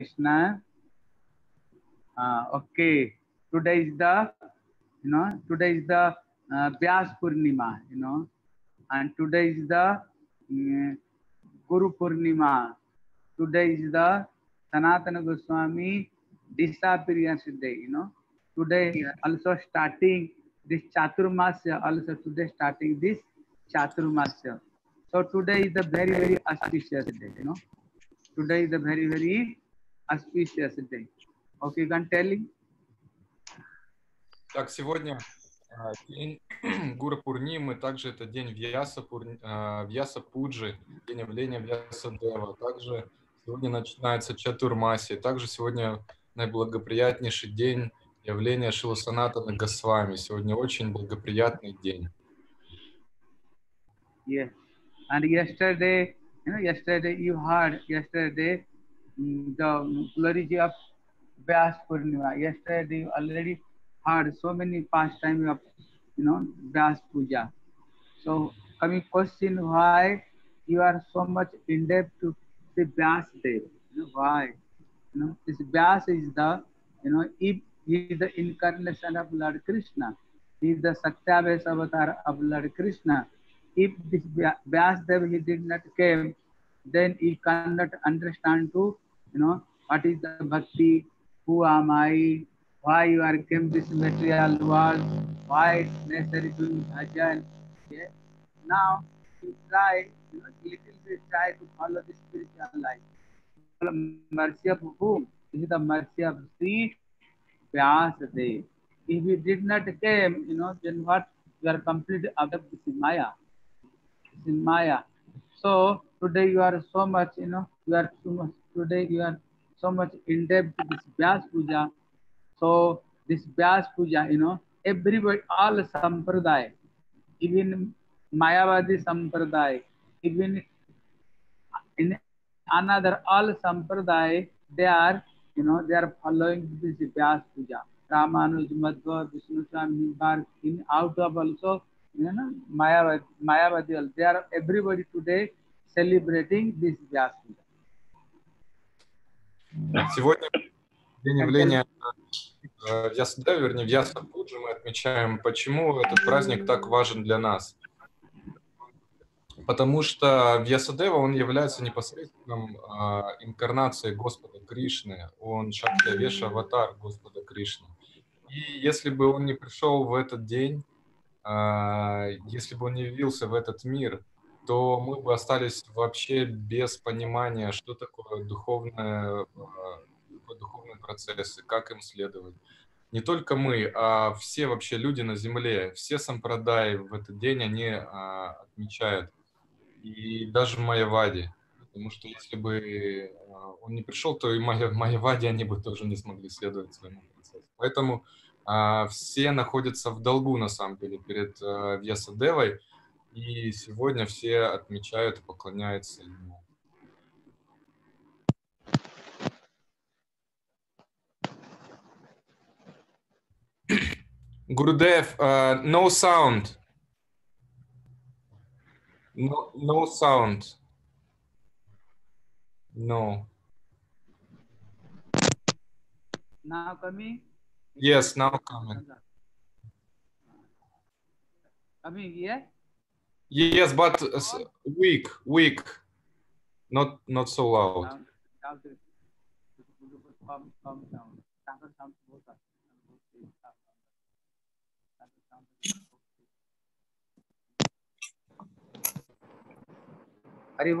Krishna. Uh, okay, today is the, you know, today is the uh, Vyas Purnima, you know, and today is the mm, Guru Purnima. Today is the Sanatana Goswami disappearance day, you know. Today also starting this Chaturmasya, also today starting this Chaturmasya. So today is the very, very auspicious day, you know. Today is the very, very auspicious day. Okay? Так, сегодня а, день Гура Пурнимы, также это день Вьяса, Пур- а, Вьяса Пуджи, день явления Вьяса Дева. Также сегодня начинается Чатурмаси. Также сегодня наиблагоприятнейший день явления Шиласанатана Госвами. Сегодня очень благоприятный день. Yes. And yesterday, you know, yesterday you heard yesterday the glory of Vyas Purnima. Yesterday you already heard so many pastime of you know Vyas Puja. So coming question why you are so much in depth to the Vyas know, why? You know, this Vyas is the you know if he is the incarnation of Lord Krishna, he is the Satyabhas avatar of Lord Krishna if this Vyasdev he did not came, then he cannot understand to you know what is the bhakti, who am I, why you are came this material world, why it's necessary to bhajan. Yeah. Now you try, you know, little bit try to follow the spiritual life. Mercy of whom? This is the mercy of Sri Vyasadev. If he did not came, you know, then what? You are completely out of this Maya in Maya. So today you are so much, you know, you are so much, today you are so much in depth to this Vyas Puja. So this Vyas Puja, you know, everybody, all Sampradaya, even Mayavadi Sampradaya, even in another all Sampradaya, they are, you know, they are following this Vyas Puja. Ramanuj, Madhva, Vishnu Swami, in out of also you know, Mayavadi, Mayavadi, they are everybody today celebrating this Vyas Puja. Сегодня день явления э, Вьясадева, вернее, Вьяса Пуджи мы отмечаем. Почему этот праздник так важен для нас? Потому что Вьясадева, он является непосредственным э, инкарнацией Господа Кришны. Он Шакти Веша аватар Господа Кришны. И если бы он не пришел в этот день, э, если бы он не явился в этот мир, то мы бы остались вообще без понимания, что такое духовное, э, духовные процессы, как им следовать. Не только мы, а все вообще люди на Земле, все сампрадаи в этот день они а, отмечают. И даже Майявади. Потому что если бы он не пришел, то и Майявади они бы тоже не смогли следовать своему процессу. Поэтому а, все находятся в долгу, на самом деле, перед а, Вьясадевой. И сегодня все отмечают и поклоняются ему. Гурудев, uh, no sound. No, no sound. No. Now coming? Yes, now coming. Coming here? Yes, but uh, weak, weak. Not not so loud. Sound, sound, calm, calm down. Sound, sound, both are- Hare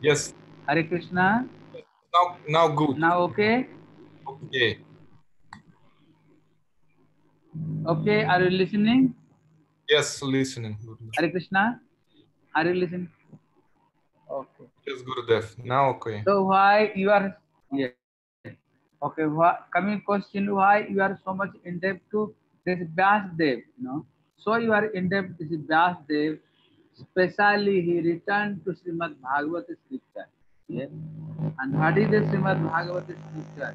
Yes, Hare Krishna. now now good. Now okay? Okay. Okay, are you listening? Yes, listening. Hare Krishna. Are you listening? Okay. Yes, Gurudev. Now okay. So why you are yeah. Okay, why, coming question why you are so much in depth to this Vyas Dev, you know. So you are in depth to this Vyas Dev. Specially he returned to Srimad Bhagavat scripture. Yeah. And what is the Srimad Bhagavat scripture?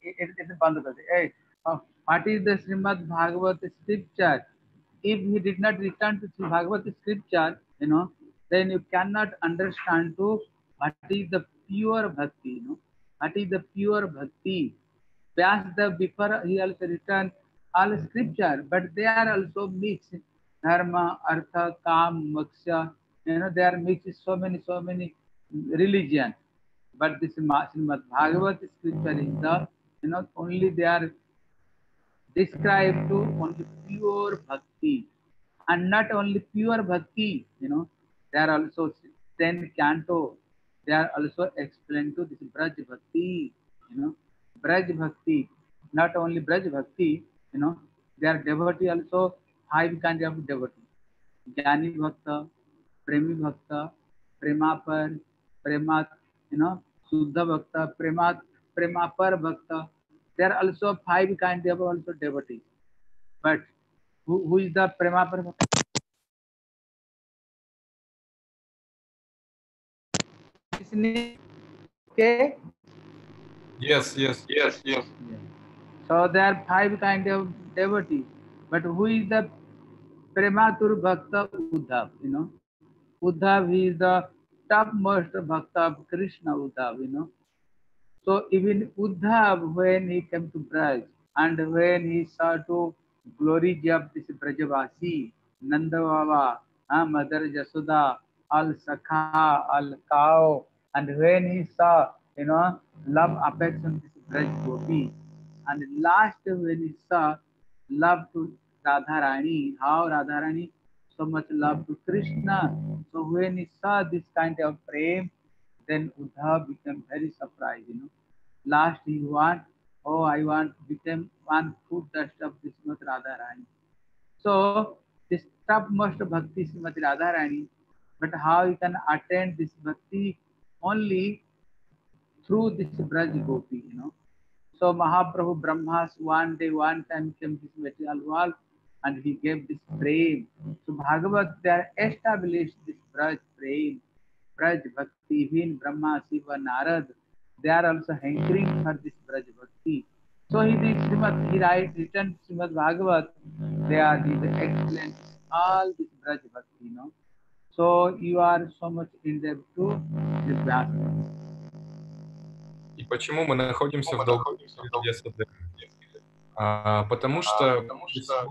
It is Bandha Hey, uh, what is the Srimad Bhagavat scripture? If he did not return to Srimad Bhagavad scripture, you know, then you cannot understand to what is the pure bhakti. You know, what is the pure bhakti? Vyasdev before he also written all scripture, but they are also mixed. Dharma, Artha, Kam, Moksha. You know, they are mixed so many, so many religion. But this Srimad Bhagavat scripture is the, you know, only they are described to only pure bhakti. And not only pure bhakti, you know, there are also 10 canto. They are also explained to this Braj Bhakti, you know, Braj Bhakti. Not only Braj Bhakti, you know, they are devotee also, five kinds of devotee. Jnani Bhakta, Premi Bhakta, Premapar, Premat, you know, Suddha Bhakta, Premat, Premapar Bhakta. There are also five kinds of also devotees. But who, who is the Premapar Bhakta? Isn't okay? Yes, yes, yes, yes. So there are five kind of devotees. But who is the Prematur Bhakta Uddhav? You know, Uddhav is the topmost Bhakta of Krishna Uddhav, you know. So even Uddhav, when he came to Braj and when he saw to glory this Brajavasi, Nanda Baba, uh, Mother Jasoda, all Sakha, all cow, and when he saw, you know, love affection this Braj Gopi, and last when he saw love to Radharani, how Radharani so much love to Krishna. So when he saw this kind of frame, then Uddhav became very surprised, you know. Last he want, oh, I want to become one foot dust of this Srimati Radharani. So this topmost bhakti Srimati Radharani, but how he can attain this bhakti only through this Braj Gopi, you know. So Mahaprabhu Brahmas one day, one time came this material world and he gave this frame. So Bhagavat, they established this Braj frame, Braj Bhakti, even Brahma, Shiva, Narad, they are also hankering for this Braj Bhakti. So he Srimad, he write, written Srimad Bhagavat, they are these excellent, all this Braj Bhakti, you know. So you are so much in depth to this Vyasa. И почему мы находимся в долгу? А, потому что, потому что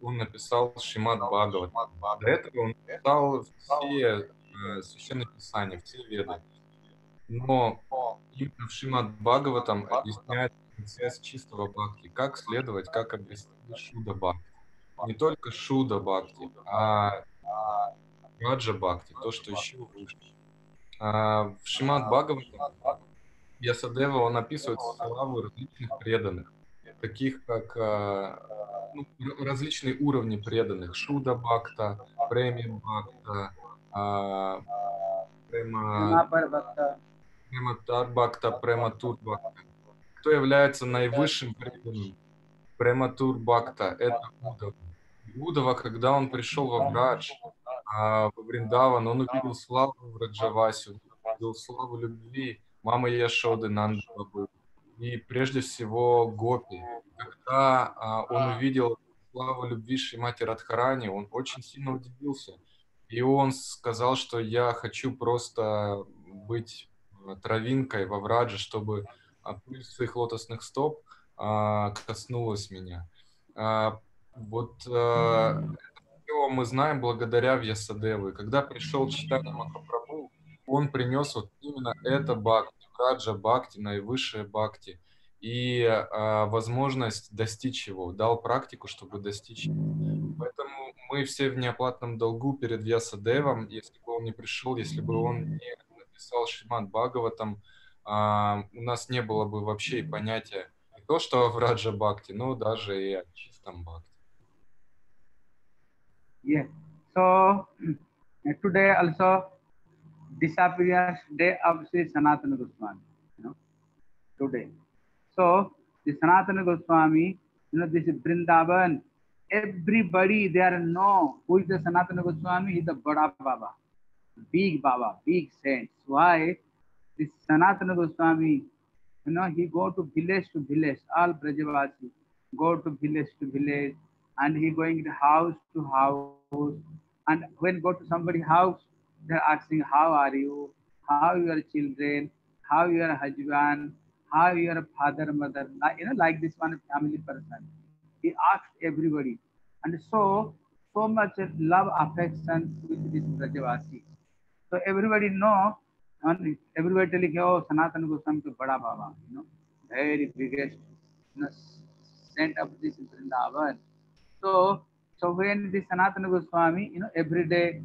он написал Шимат Бхагават. До этого он написал все э, священные писания, все веды. Но именно в Шимат Бхагаватам объясняет процесс чистого бхакти, как следовать, как обрести шуда бхакти. Не только шуда бхакти, а раджа бхакти, то, что еще выше. А, в Шимат Бхагаватам Ясадева он описывает славу различных преданных таких как а, ну, различные уровни преданных. Шуда Бхакта, Преми Бхакта, а, Према, Према Бхакта, Према Тур Бхакта. Кто является наивысшим преданным? Према Тур Бхакта – это Удава. Удава, когда он пришел во Врадж, а, в Вриндаван, он увидел славу в Раджавасе, увидел славу любви мамы Яшоды Нанды Бабы и прежде всего Гопи. Когда а, он увидел славу любви Шримати Радхарани, он очень сильно удивился. И он сказал, что я хочу просто быть травинкой во Врадже, чтобы а, пыль своих лотосных стоп а, коснулась меня. А, вот а, это мы знаем благодаря Вьясадеву. И когда пришел Читана Махапрабху, он принес вот именно это бхакти. Раджа Бхакти, наивысшее Бхакти, и а, возможность достичь его, дал практику, чтобы достичь его. Поэтому мы все в неоплатном долгу перед Вьясадевом, если бы он не пришел, если бы он не написал Шримад Бхагаватам, а, у нас не было бы вообще и понятия не то, что в Раджа Бхакти, но даже и о чистом Бхакти. Yeah. So today also disappearance day of Sri Sanatana Goswami, you know, today. So the Sanatana Goswami, you know, this is Vrindavan. Everybody there know who is the Sanatana Goswami. He's the Bada Baba, big Baba, big saint. Why? This Sanatana Goswami, you know, he go to village to village, all Brajavasi, go to village to village, and he going to house to house. And when go to somebody house, they're asking, how are you? how your children, how your husband, how your father, mother, you know, like this one family person. He asked everybody. And so, so much love, affection with this Brajavasi. So everybody know, and everybody telling, oh, Sanatana Goswami to Bada Baba, you know, very biggest you know, saint of this Vrindavan. So, so when the Sanatana Goswami, you know, every day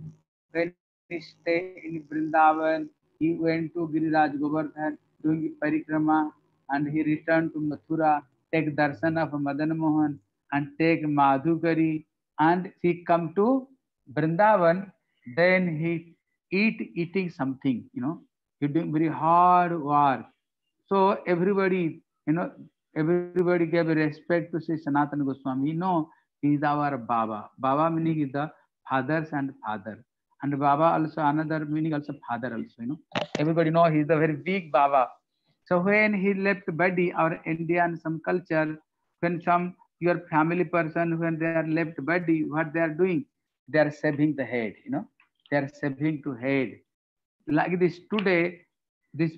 when he stay in Vrindavan, he went to Giriraj Govardhan doing parikrama and he returned to Mathura, take darshan of Madan Mohan and take Madhukari and he come to Vrindavan, then he eat eating something, you know, he doing very hard work. So everybody, you know, everybody gave respect to Sri Sanatana Goswami. You know, he is our Baba. Baba meaning is the fathers and father. And Baba also another meaning also father also, you know. Everybody know he is the very big Baba. So when he left body, our Indian some culture, when some your family person, when they are left body, what they are doing? They are shaving the head, you know. They are shaving to head. Like this today, this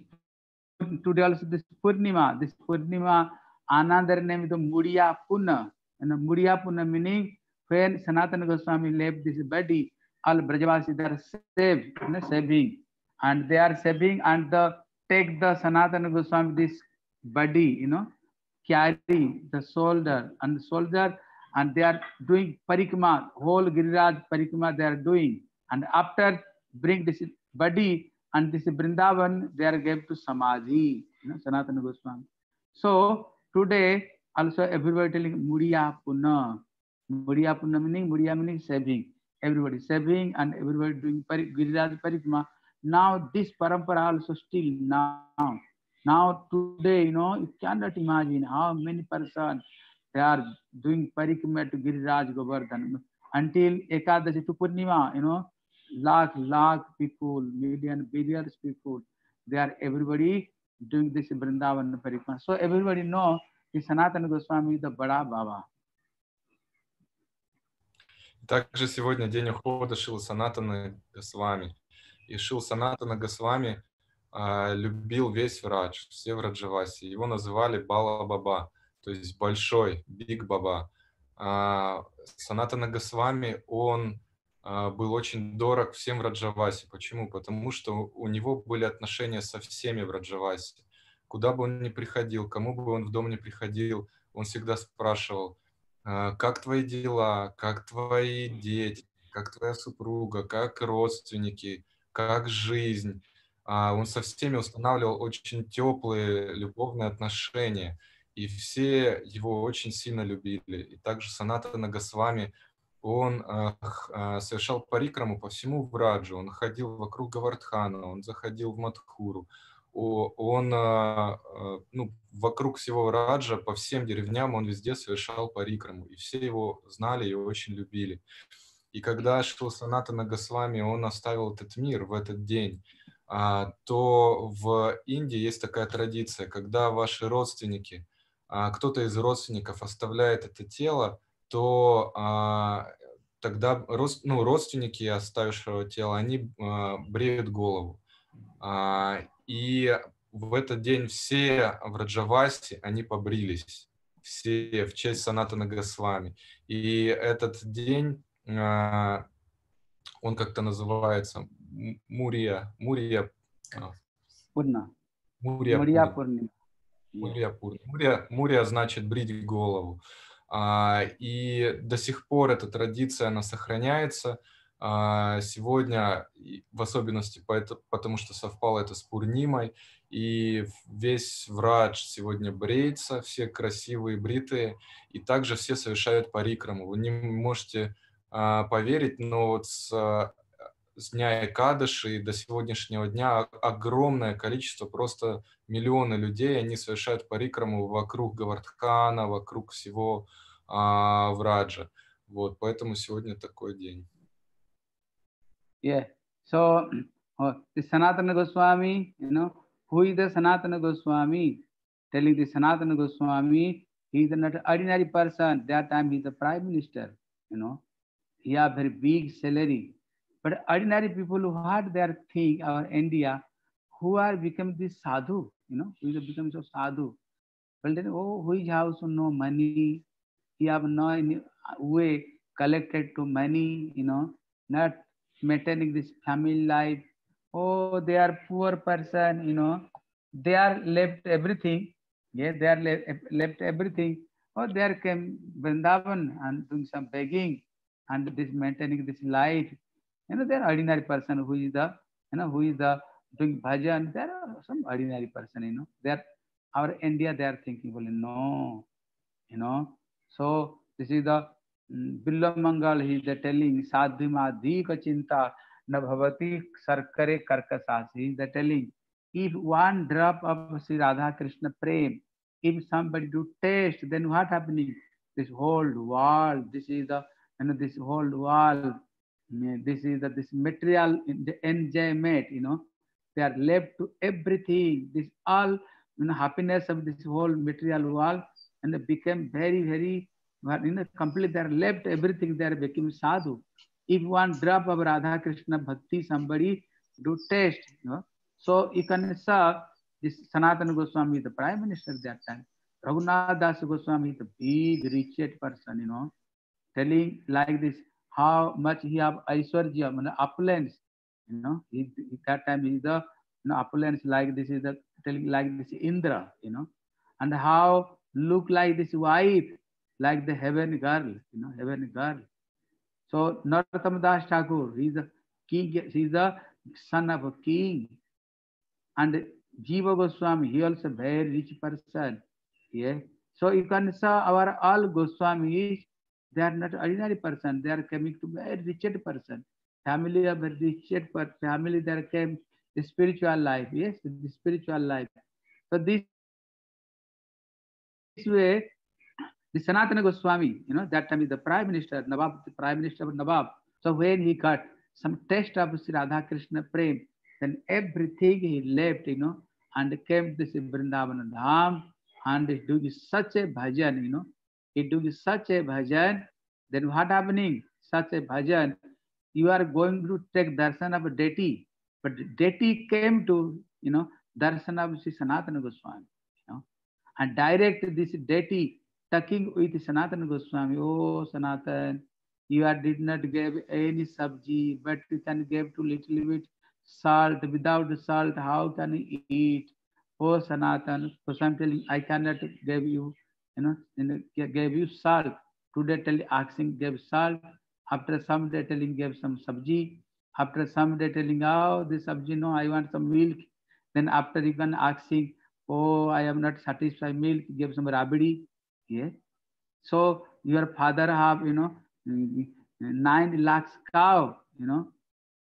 today also this Purnima, this Purnima, another name is the Mudiya Puna. And the Mudiya Punna meaning when Sanatana Goswami left this body, all Brajavasi they are saved, you know, saving. And they are saving and the take the Sanatana Goswami this body, you know, carry the soldier and the soldier and they are doing parikama, whole Giriraj parikama they are doing. And after bring this body and this Brindavan, they are gave to Samadhi, you know, Sanatana Goswami. So today also everybody telling Mudiya Punna. Mudiya Punna meaning Mudiya meaning saving. Everybody saving and everybody doing pari, Giriraj Parikama. Now this parampara also still now. Now today, you know, you cannot imagine how many persons they are doing parikama to Giriraj Govardhan until Ekadashi to Purnima, you know, lakh, lakh people, million, billions people, they are everybody doing this Vrindavan Parikama. So everybody know the Sanatana Goswami the Bada Baba. Также сегодня день ухода Шила Санатана Госвами. И Шил Санатана Госвами а, любил весь врач, все враджаваси. Его называли Бала Баба, то есть большой, Биг Баба. А, Санатана Госвами, он был очень дорог всем в Раджавасе. Почему? Потому что у него были отношения со всеми в Раджавасе. Куда бы он ни приходил, кому бы он в дом не приходил, он всегда спрашивал, «А, как твои дела, как твои дети, как твоя супруга, как родственники, как жизнь. А, Он со всеми устанавливал очень теплые любовные отношения, и все его очень сильно любили. И также Санатана Госвами, он а, а, совершал парикраму по всему Враджу, он ходил вокруг Гавардхана, он заходил в Мадхуру, он а, ну, вокруг всего Враджа, по всем деревням он везде совершал парикраму, и все его знали и очень любили. И когда Шил Санатана Госвами, он оставил этот мир в этот день, то в Индии есть такая традиция, когда ваши родственники, кто-то из родственников оставляет это тело, то а, тогда род- ну, родственники оставившего тела, они а, бреют голову. А, И в этот день все в Раджавасе, они побрились, все в честь Санатана Госвами. И этот день, а, он как-то называется Мурия, Мурия, а, Purna. Мурия, Mudiya Пурни- Purnima. Мурия, Пурни. Мурия, Мурия значит брить голову. А, И до сих пор эта традиция, она сохраняется. А, Сегодня, в особенности потому, что совпало это с Пурнимой, и весь врач сегодня бреется, все красивые, бритые, и также все совершают парикраму. Вы не можете а, поверить, но вот с, а, с дня Экадыши до сегодняшнего дня огромное количество, просто миллионы людей, они совершают парикраму вокруг Гавардхана, вокруг всего а, Враджа. Вот, поэтому сегодня такой день. Yeah. So uh, the Sanatana Goswami, you know, who is the Sanatana Goswami? Telling the Sanatana Goswami, he is an ordinary person. That time he is the prime minister, you know. He have very big salary. But ordinary people, what they are think, our India, who are become this sadhu, you know, who is become so sadhu. Well, then, oh, which house no money, he have no way collected to money, you know, not maintaining this family life. Oh, they are poor person, you know, they are left everything. Yeah, they are left, left everything. Oh, there came Vrindavan and doing some begging and this maintaining this life. You know, they are ordinary person who is the, you know, who is the doing bhajan. They are some ordinary person, you know. They are our India, they are thinking, well, no, you know. So this is the mm, Billa Mangal, he is telling sadhima dhika chinta na bhavati sarkare karkasas. He is telling if one drop of Sri Radha Krishna prem, if somebody do taste, then what happening? This whole world, this is the you know this whole world, this is that this material the enjoyment, you know, they are left to everything. This all you know, happiness of this whole material world, and they became very, very you know, complete. They are left everything. They are becoming sadhu. If one drop of Radha Krishna bhakti, somebody do taste, you know. So you can say this Sanatana Goswami, the prime minister at that time. Raghunath Das Goswami a big, rich person, you know, telling like this how much he have Aishwarya, you know, opulence, you know. He, that time he is the you know, opulence like this is the like this Indra, you know, and how look like this wife, like the heaven girl, you know, heaven girl. So Narottam Das Thakur, he is king, he is the son of a king. And Jiva Goswami, he also very rich person. Yeah. So you can say our all Goswamis, they are not ordinary person. They are coming to very rich person. Family of a rich person. Family there came the spiritual life. Yes, the spiritual life. So this, this way, the Sanatana Goswami, you know, that time is the prime minister, Nawab, the prime minister of Nawab. So when he got some taste of Sri Radha Krishna Prem, then everything he left, you know, and came to this Vrindavan Dham and doing such a bhajan, you know, he doing such a bhajan, then what happening? Such a bhajan, you are going to take darshan of deity, but deity came to, you know, darshan of Sri Sanatana Goswami, you know, and direct this deity talking with Sanatana Goswami, oh Sanatan, you are, did not give any sabji, but you can give to little bit salt. Without salt, how can you eat? Oh Sanatan, I'm telling, I cannot give you, you know, gave you salt. Today telling, asking, gave salt. After some day telling, gave some sabji. After some day telling, oh, this sabji, no, I want some milk. Then after even asking, oh, I am not satisfied milk, give some rabidi. Yeah. So your father have, you know, mm, nine lakhs cow, you know,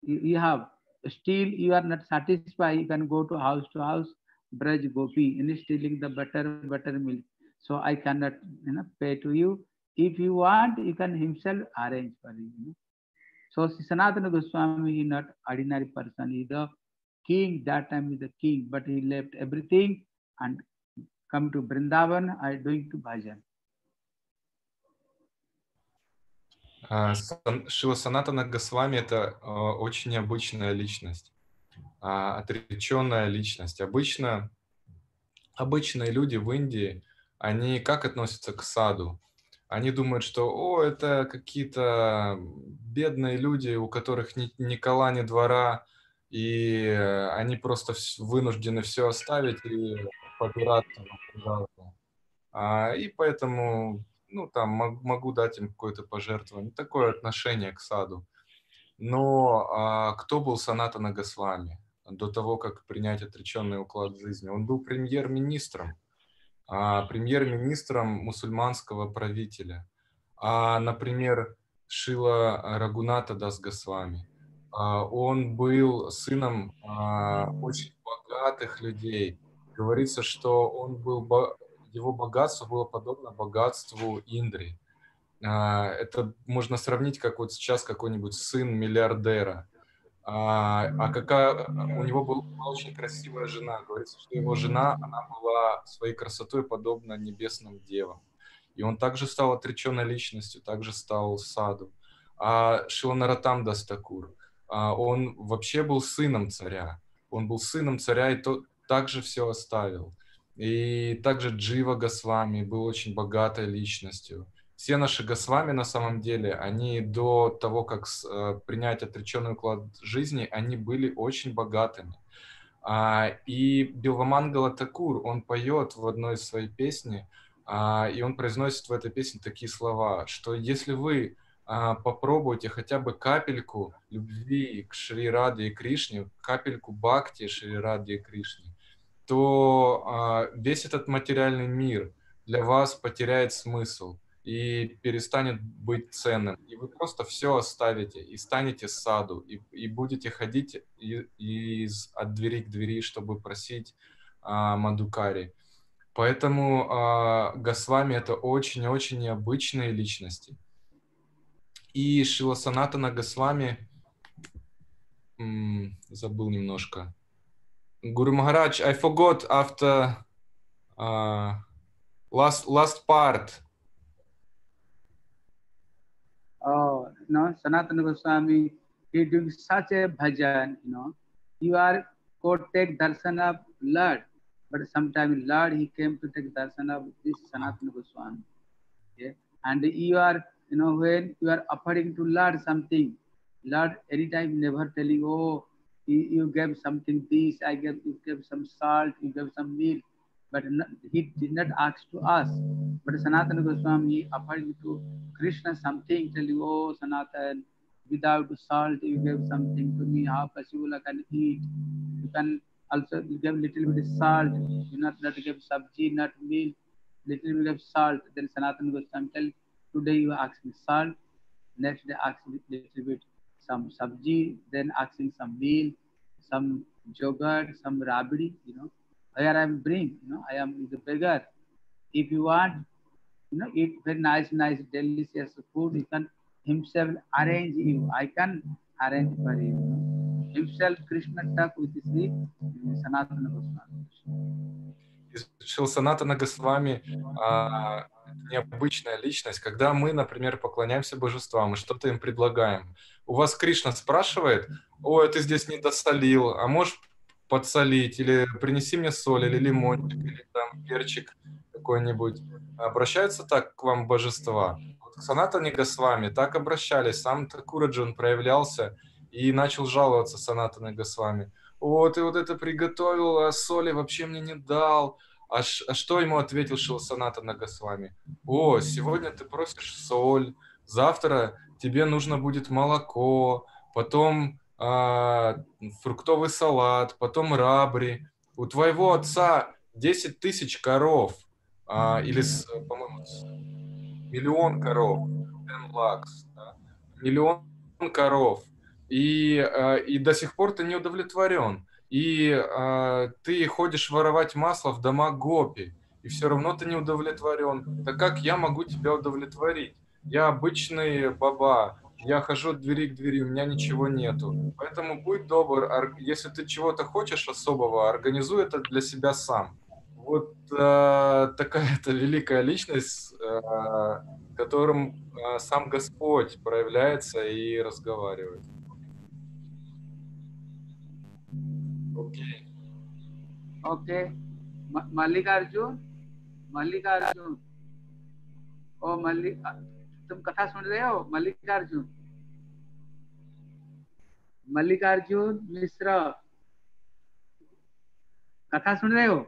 you, have, still you are not satisfied, you can go to house to house, Braj Gopi, and stealing the butter, buttermilk. So I cannot, you know, pay to you. If you want, you can himself arrange for you. you know? So Sanatana Goswami is not ordinary person. He the king. That time he the king, but he left everything and come to Vrindavan. I doing to bhajan. Шива Санатана Госвами – это очень необычная личность, отреченная личность. Обычно, обычные люди в Индии, они как относятся к саду? Они думают, что, о, это какие-то бедные люди, у которых ни, ни кола, ни двора, и они просто вынуждены все оставить и побираться. И поэтому ну, там, могу дать им какое-то пожертвование. Такое отношение к саду. Но а, кто был Санатана Госвами до того, как принять отреченный уклад жизни? Он был премьер-министром. А, премьер-министром мусульманского правителя. А, например, Шила Рагуната Дас Госвами. А, он был сыном а, очень богатых людей. Говорится, что он был его богатство было подобно богатству Индри. А, это можно сравнить, как вот сейчас какой-нибудь сын миллиардера. А, а какая у него была очень красивая жена. Говорится, что его жена, она была своей красотой подобна небесным девам. И он также стал отреченной личностью, также стал саду. А Шиланаратам Дастакур, он вообще был сыном царя он был сыном царя и то, также все оставил. И также Джива Госвами был очень богатой личностью. Все наши Госвами на самом деле, они до того, как э, принять отреченный уклад жизни, они были очень богатыми. А, и Билвамангала Такур, он поет в одной из своих песни, а, и он произносит в этой песне такие слова, что если вы а, попробуйте хотя бы капельку любви к Шри Раде и Кришне, капельку бхакти Шри Раде и Кришне, то а, весь этот материальный мир для вас потеряет смысл и перестанет быть ценным. И вы просто все оставите и станете саду, и, и будете ходить из, от двери к двери, чтобы просить а, Мадукари. Поэтому а, Госвами это очень-очень необычные личности. И Шиласанатана Госвами, м, забыл немножко, Guru Maharaj, I forgot after uh, last last part. Oh no, Sanatana Goswami, he doing such a bhajan, you know. You are go take darshan of Lord, but sometime Lord he came to take darshan of this Sanatana Goswami. Yeah? And you are, you know, when you are offering to Lord something, Lord anytime never telling, oh, you, you gave something this, I gave you gave some salt, you gave some milk, but he did not ask to us. But Sanatana Goswami offered to Krishna something, telling, oh Sanatan, without salt you gave something to me, how I can eat. You can also you little bit of salt, you not not give sabji, not milk, little bit of salt. Then Sanatana Goswami tell, today you ask me salt, next day ask me little bit some sabji, then asking some meal, some yogurt, some rabdi, you know. Here I am bring, you know, I am the beggar. If you want, you know, eat very nice, nice, delicious food, you can himself arrange you. I can arrange for you. Himself, Krishna talk with Sri Sanatana Goswami. Шилсанатана Госвами а, необычная личность. Когда мы, например, поклоняемся божествам и что-то им предлагаем, у вас Кришна спрашивает, ой, ты здесь не досолил, а можешь подсолить, или принеси мне соль, или лимончик, или там перчик какой-нибудь. Обращаются так к вам божества. Вот к Санатане Госвами так обращались, сам Такураджан проявлялся и начал жаловаться Санатане Госвами. О, ты вот это приготовил, а соли вообще мне не дал. А, ш, а что ему ответил Шилсанатана Госвами? О, сегодня ты просишь соль, завтра тебе нужно будет молоко, потом фруктовый салат, потом рабри. У твоего отца 10 тысяч коров, э, или, по-моему, миллион коров, lakhs, да? миллион коров, и, э, и до сих пор ты не удовлетворен. И э, ты ходишь воровать масло в дома Гопи, и все равно ты не удовлетворен. Так как я могу тебя удовлетворить? Я обычный баба, я хожу от двери к двери, у меня ничего нету. Поэтому будь добр, если ты чего-то хочешь особого, организуй это для себя сам. Вот э, такая-то великая личность, э, которым э, сам Господь проявляется и разговаривает. Окей. Окей. Mallikarjun, Mallikarjun. ओ मल्लिक तुम कथा सुन रहे हो मल्लिकार्जुन मल्लिकार्जुन मिश्र। कथा सुन रहे हो?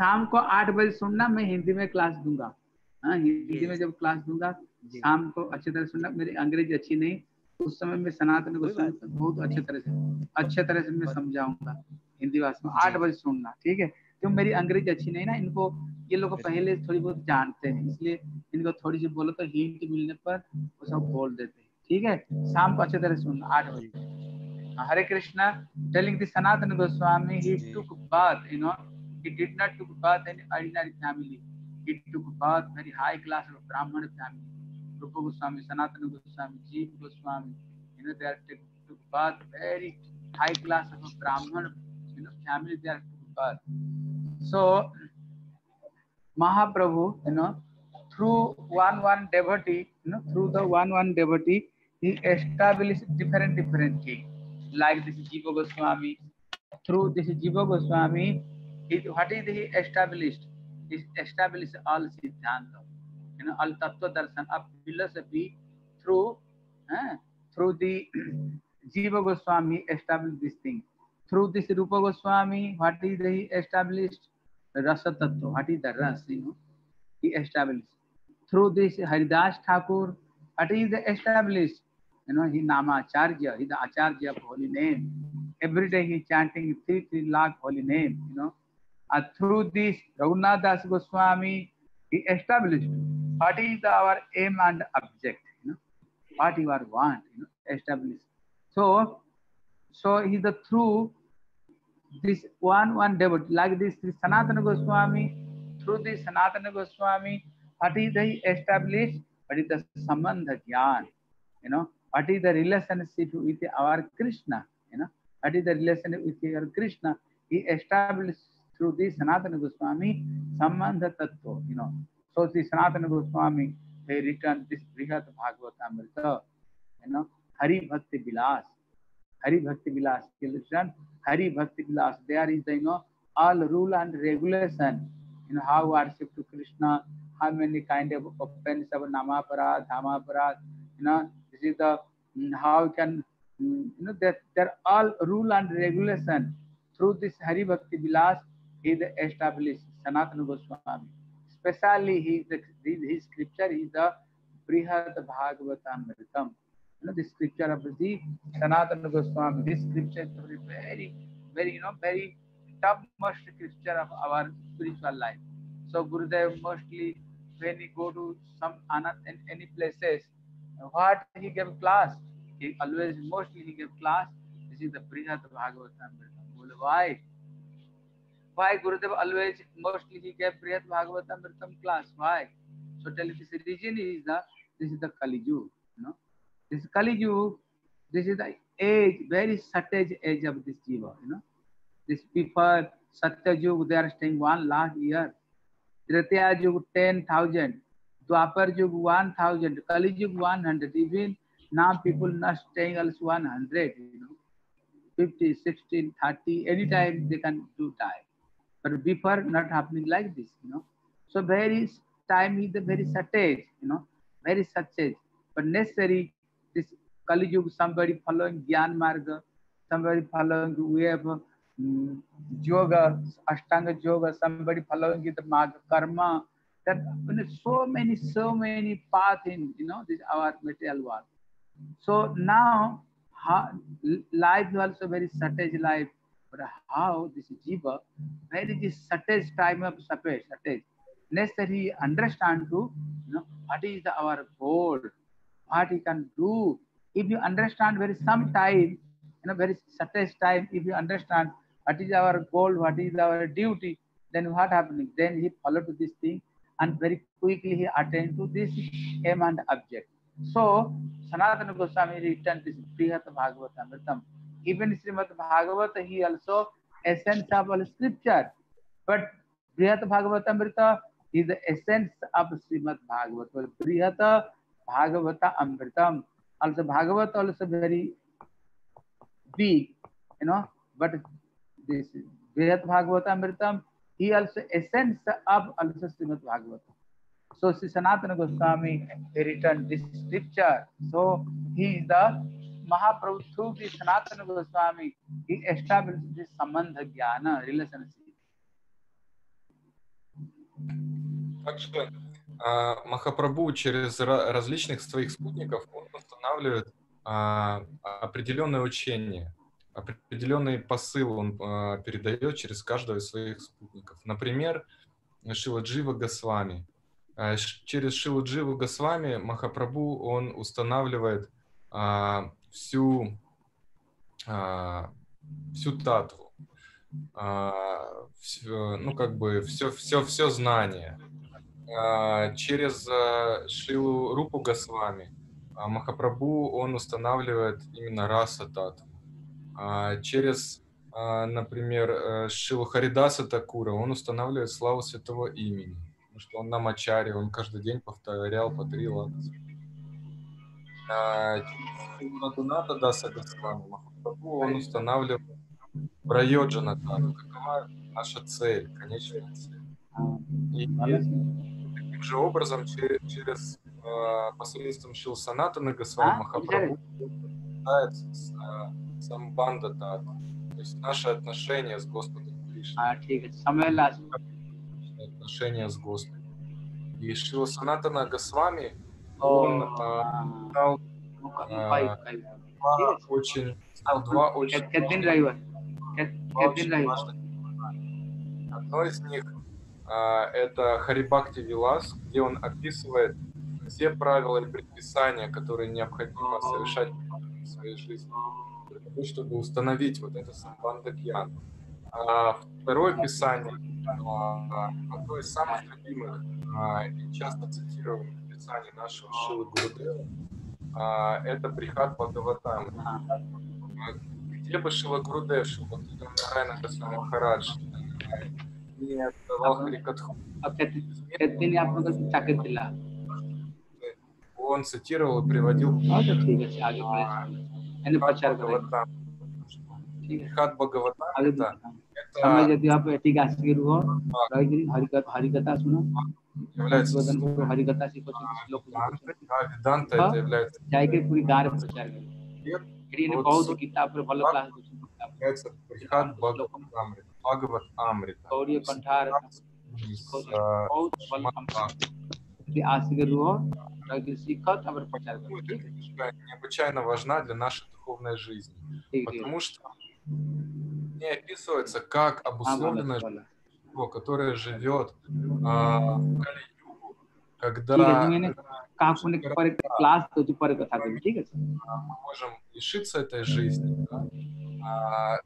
शाम को आठ बजे सुनना मैं हिंदी में क्लास दूँगा। हाँ हिंदी में जब क्लास दूँगा शाम को अच्छी तरह सुनना मेरी अंग्रेज़ी अच्छी नहीं। उस समय में सनातन को बहुत अच्छे तरह से अच्छे तरह से मैं समझाऊँगा हिंदी भाषा में। आठ बजे सुनना ठीक है? क्यों? मेरी अंग्रेज़ी अच्छी नहीं ना इनको ये लोग पहले थोड़ी बहुत जानते हैं इसलिए इनको थोड़ी सी बोलो तो हिंट मिलने पर वो सब बोल देते हैं। ठीक है शाम को अच्छे तरह सुनना आठ बजे हरे कृष्णा टेलिंग दी सनातन गोस्वामी ही टुक बात you know he did not took birth in ordinary family he took birth very high class of brahman family rupa goswami sanatana goswami jeev goswami you know they are took birth very high class of brahman you know family they are took birth So Mahaprabhu, you know, through one one devotee, you know, through the one one devotee, he established different different things. Like this Jiva Goswami, through this Jiva Goswami, he, what is he established? He established all Siddhanta, you know, all Tattva Darshan of philosophy through, uh, through the Jiva Goswami established this thing. Through this Rupa Goswami, what is he established? Rasa Tattva, what is the Ras, you know, he established. Through this Haridas Thakur, what is established? You know, he Nama Acharya, he the Acharya of holy name. Every day he chanting three, three lakh holy name, you know. And through this, Raghunath Das Goswami, he established what is our aim and object, you know, what you are want, you know, established. So, so he the through this one one devotee, like this Sri Sanatana Goswami, through this Sanatana Goswami, what is he established? What is the Sambandha Gyan? You know, what is the relationship with our Krishna? You know, what is the relationship with our Krishna? He established through this Sanatana Goswami Sambandha Tattva, you know. So the Sanatana Goswami, they written this Brihat Bhagavatamrita, you know, Hari Bhakti Vilas. Hari Bhakti Vilas, written Hari Bhakti Vilas. There is, the you know, all rule and regulation, you know, how worship to Krishna, how many kind of offense of Namaparad, Dhamaparad, you know, this is the mm, how can mm, you know that they're all rule and regulation through this Hari Bhakti Vilas is established Sanatana Goswami. Especially he the his scripture is the Brihat Bhagavatamritam. You know the scripture of the Sanatana Goswami. This scripture is very very you know very topmost scripture of our spiritual life. So Gurudev mostly when he go to some in any places, what he gave class, he always mostly he gave class. This is the Brihat Bhagavatam. bol Why? Why Gurudev always mostly he gave Brihat Bhagavatam class? Why? So tell this reason is the this is the Kali Yuga, you know. This Kali Yuga, this is the age, very subtle age of this jiva, you know. This people Satya Yuga, they are staying one lakh year. Tritiya Yuga 10,000, Dwapar Yuga 1,000, Kali Yuga 100. Even now people not staying also 100, you know, 50, 16, 30, anytime they can do die. But before not happening like this, you know. So very time is the very shortage, you know, very shortage. But necessary this Kali Yuga, somebody following Gyan Marga, somebody following way of um, yoga, Ashtanga yoga, somebody following the Marga Karma. That you know, so many, so many paths in you know this our material world. So now how, life is also very shortage life. But how this jiva, very this shortage time of shortage, shortage. Necessary understand to you know what is the, our goal, what he can do. If you understand very some time, you know, very shortage time, if you understand what is our goal, what is our duty, then what happening? Then he follow to this thing and very quickly he attend to this aim and object. So Sanatana Goswami written this Brihat Bhagavatamritam. Even Srimad Bhagavata, he also essence of all scripture. But Brihat Bhagavatamrita is the essence of Srimad Bhagavata. Brihat Bhagavata Amritam. Also Bhagavata also very big, you know, but this Brihat Bhagavata Amritam, he also essence of also Srimad Bhagavata. So Sri Sanatana Goswami written this scripture. So he is the Mahaprabhu through the Sanatana Goswami, he established this Sambandha Jnana relationship. Также а, Махапрабху через различных своих спутников он устанавливает а, определенное учение, определенный посыл он а, передает через каждого из своих спутников. Например, Шила Джива Госвами. Через Шилу Дживу Госвами Махапрабху он устанавливает всю, всю татву, ну как бы все, все, все знание. Через Шилу Рупу Госвами Махапрабху он устанавливает именно раса татву. А, через, а, например, э, Шилу Харидаса Такура он устанавливает славу святого имени. Потому что он на Мачаре, он каждый день повторял по три лады. Радуната Даса Махапрабху он устанавливает Брайоджана Тану. Какова наша цель, конечная цель? И таким же образом через, через посредством Шил Санатана Гасвами Махапрабху Самбанда Дхарма. То есть наши отношения с Господом Кришной. Отношения с Господом. И Шива Санатана Госвами, он э, а, стал а, э, два очень, стал два очень, очень важных. Одно из них а, это Харибакти Вилас, где он описывает все правила и предписания, которые необходимо совершать в своей жизни для того, чтобы установить вот это самбандакьян. А второе писание, а, одно из самых любимых а, и часто цитированных писаний нашего Шилы Гурудева, а, это Брихат Бхагаватам. Где бы Шила Гурудев, Шила Нарайна Махарадж, не отдавал Харикатху. Он цитировал и приводил. मैंने बात शेयर करवाई समय यदि आप ठीक आसिक रुहो रहिकरी हरिकथा हरिकथा सुनो। वदन को हरिकथा से कुछ हाँ, लोग हाँ, हाँ, सिद्धांत है जाय के पूरी गार प्रचार करें। एडी ने बहुत किताब पर भलो क्लास कुछ प्रकाश भगवत अमृत भगवत अमृत। और ये कंठार बहुत भलो आसिक रुहो языка там Ну, необычайно важна для нашей духовной жизни, потому что не описывается, как обусловлено существо, которое живет а, когда, когда а, мы можем лишиться этой жизни, а,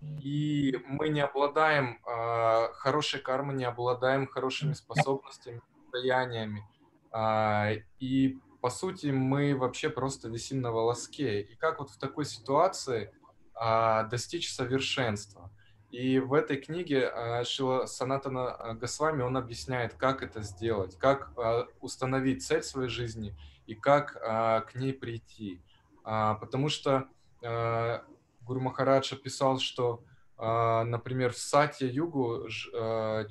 и мы не обладаем а, хорошей кармой, не обладаем хорошими способностями, состояниями, и по сути мы вообще просто висим на волоске. И как вот в такой ситуации а, достичь совершенства? И в этой книге а, Шила Санатана а, Госвами он объясняет, как это сделать, как а, установить цель своей жизни и как а, к ней прийти. А, потому что а, Гуру Махарадж описал, что, а, например, в Сатья-Югу а,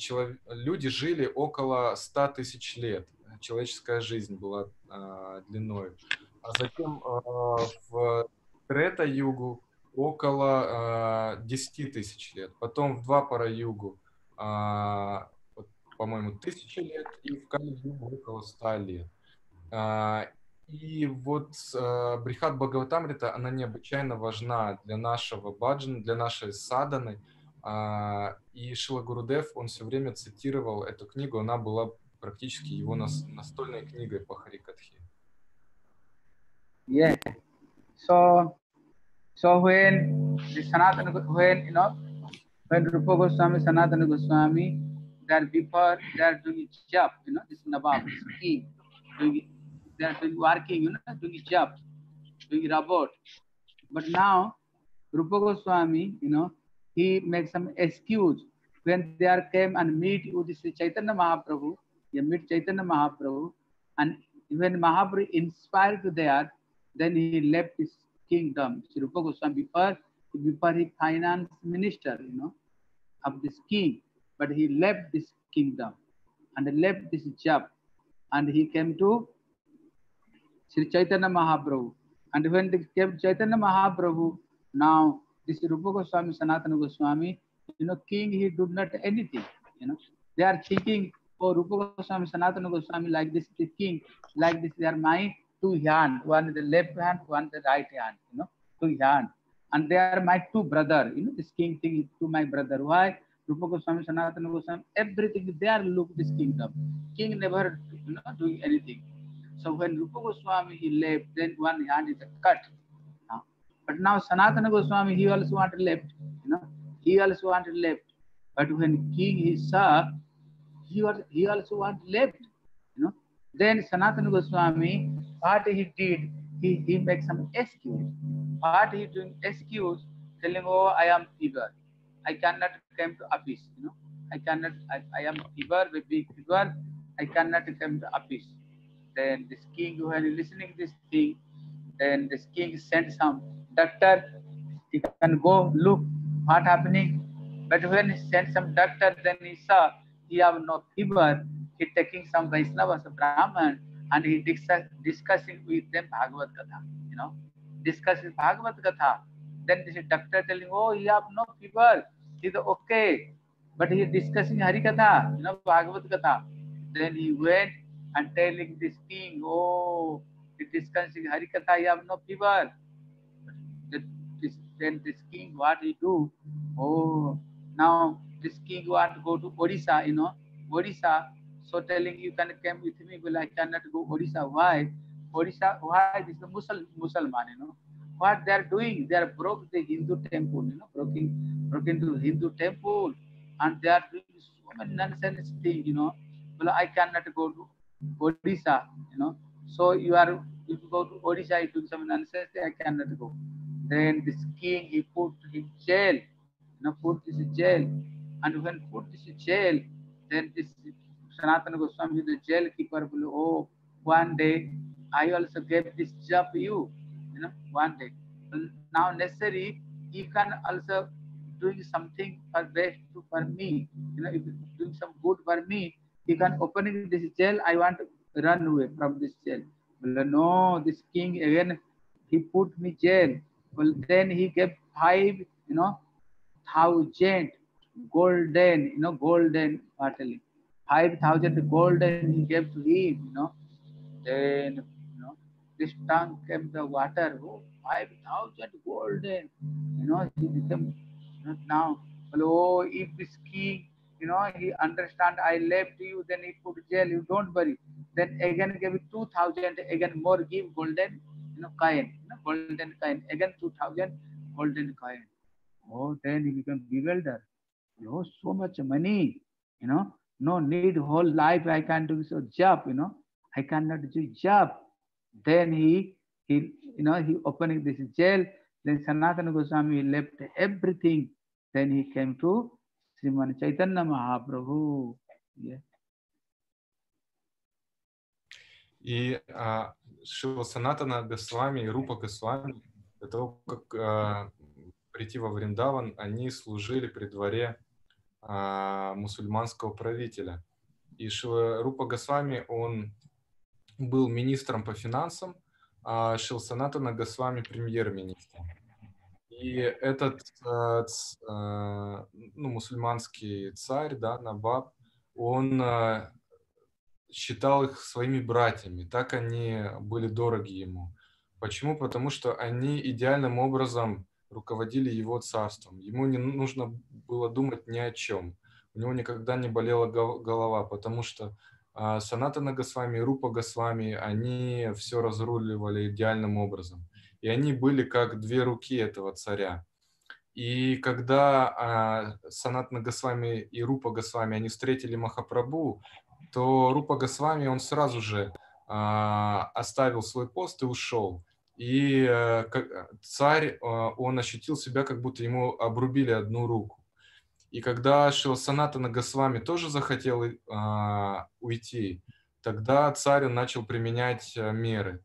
люди жили около 100 тысяч лет. Человеческая жизнь была а, длиной. А затем а, в Трета-Югу около а, 10 тысяч лет. Потом в Двапара-Югу, вот, по-моему, тысячи лет. И в Кали-Югу около 100 лет. А, И вот э, Брихат Бхагаватамрита, она необычайно важна для нашего баджана, для нашей саданы. И Шила Гурудев, он все время цитировал эту книгу, она была практически его нас- настольной книгой по Харикатхе. Yeah. So, so when the Sanatana, when you know, when Rupa Goswami, Sanatana Goswami, they are before they are doing job, you know, this Nawab, this king, doing, they are doing working, you know, doing job, doing robot. But now, Rupa Goswami, you know, he makes some excuse when they are came and meet with this Chaitanya Mahaprabhu, they meet Chaitanya Mahaprabhu, and when Mahaprabhu inspired there, then he left his kingdom. Sri Rupa Goswami before, before he finance minister, you know, of this king, but he left this kingdom and left this job, and he came to Sri Chaitanya Mahaprabhu. And when they came to Chaitanya Mahaprabhu, now this Rupa Goswami, Sanatana Goswami, you know, king, he did not anything, you know. They are thinking, oh, Rupa Goswami, Sanatana Goswami, like this, the king, like this, they are my two hand, one is the left hand, one is the right hand, you know, two hand. And they are my two brother, you know, this king thing is to my brother. Why? Rupa Goswami, Sanatana Goswami, everything, they are look this kingdom. King never you know, doing anything. So when Rupa Goswami he left, then one hand is cut. But now Sanatana Goswami he also wanted left, you know, he also wanted left. But when king he saw, he was he also wanted left, you know. Then Sanatana Goswami, what he did, he, he makes some excuse. What he doing excuse, telling, oh, I am fever. I cannot come to office, you know. I cannot, I, I am fever, with big fever. I cannot come to office. Then this king, when listening this thing, then this king sent some doctor. He can go look what happening? But when he sent some doctor, then he saw he have no fever. He taking some Vaishnavas, Brahman, and he discuss, discussing with them Bhagavad Gita, you know, discussing Bhagavad Gita. Then this doctor telling, oh, he have no fever, he's okay. But he discussing Hari Katha, you know, Bhagavad Gita. Then he went and telling this king, oh, he discussing Hari Katha, he have no fever. Then this king, what he do? Oh, now this king want to go to Odisha, you know, Odisha. So telling you can come with me, well, I cannot go Odisha. Why? Odisha, why? This is the Muslim, Musalman, you know. What they are doing? They are broke the Hindu temple, you know, broken, broken to Hindu temple, and they are doing so many nonsense thing, you know. Well, I cannot go to Odisha, you know. So you are, if you go to Odisha, you do some nonsense, I cannot go. Then this king, he put him jail, you know, put this jail. And when put this jail, then this Sanatana Goswami, the jail keeper, will, oh, one day I also gave this job to you, you know, one day. Now necessary, you can also doing something for best for me, you know, if doing some good for me, you can opening this jail, I want to run away from this jail. Well, no, this king again, he put me jail. Well, then he gave five, you know, thousand golden, you know, golden. Five thousand golden he gave to him, you know. Then, you know, this tongue came the water, oh, five thousand golden, you know, he became, you know, now, oh, if this king, you know, he understand I left you, then he put jail, you don't worry. Then again give it 2000, again more give golden, you know, coin, you know, golden coin, again 2000 golden coin. Oh, then he become bewildered. Oh, so much money, you know, no need whole life I can do so job, you know, I cannot do job. Then he, he, you know, he opening this jail. Then Sanatana Goswami left everything. Then he came to Sriman Chaitanya Mahaprabhu. Yeah. И а, Шива Санатана Госвами и Рупа Госвами, до того, как а, прийти во Вриндаван, они служили при дворе а, мусульманского правителя. И Шива Рупа Госвами, он был министром по финансам, а Шилсанатана Госвами премьер-министром. И этот э, э, ну, мусульманский царь, да, Набаб, он считал их своими братьями, так они были дороги ему. Почему? Потому что они идеальным образом руководили его царством. Ему не нужно было думать ни о чем. У него никогда не болела голова, потому что э, Санатана Госвами и Рупа Госвами, они все разруливали идеальным образом. И они были как две руки этого царя. И когда а, Санатна Госвами и Рупа Госвами, они встретили Махапрабху, то Рупа Госвами, он сразу же а, оставил свой пост и ушел. И как, царь, а, он ощутил себя, как будто ему обрубили одну руку. И когда Шила Санатана Госвами тоже захотел а, уйти, тогда царь начал применять меры.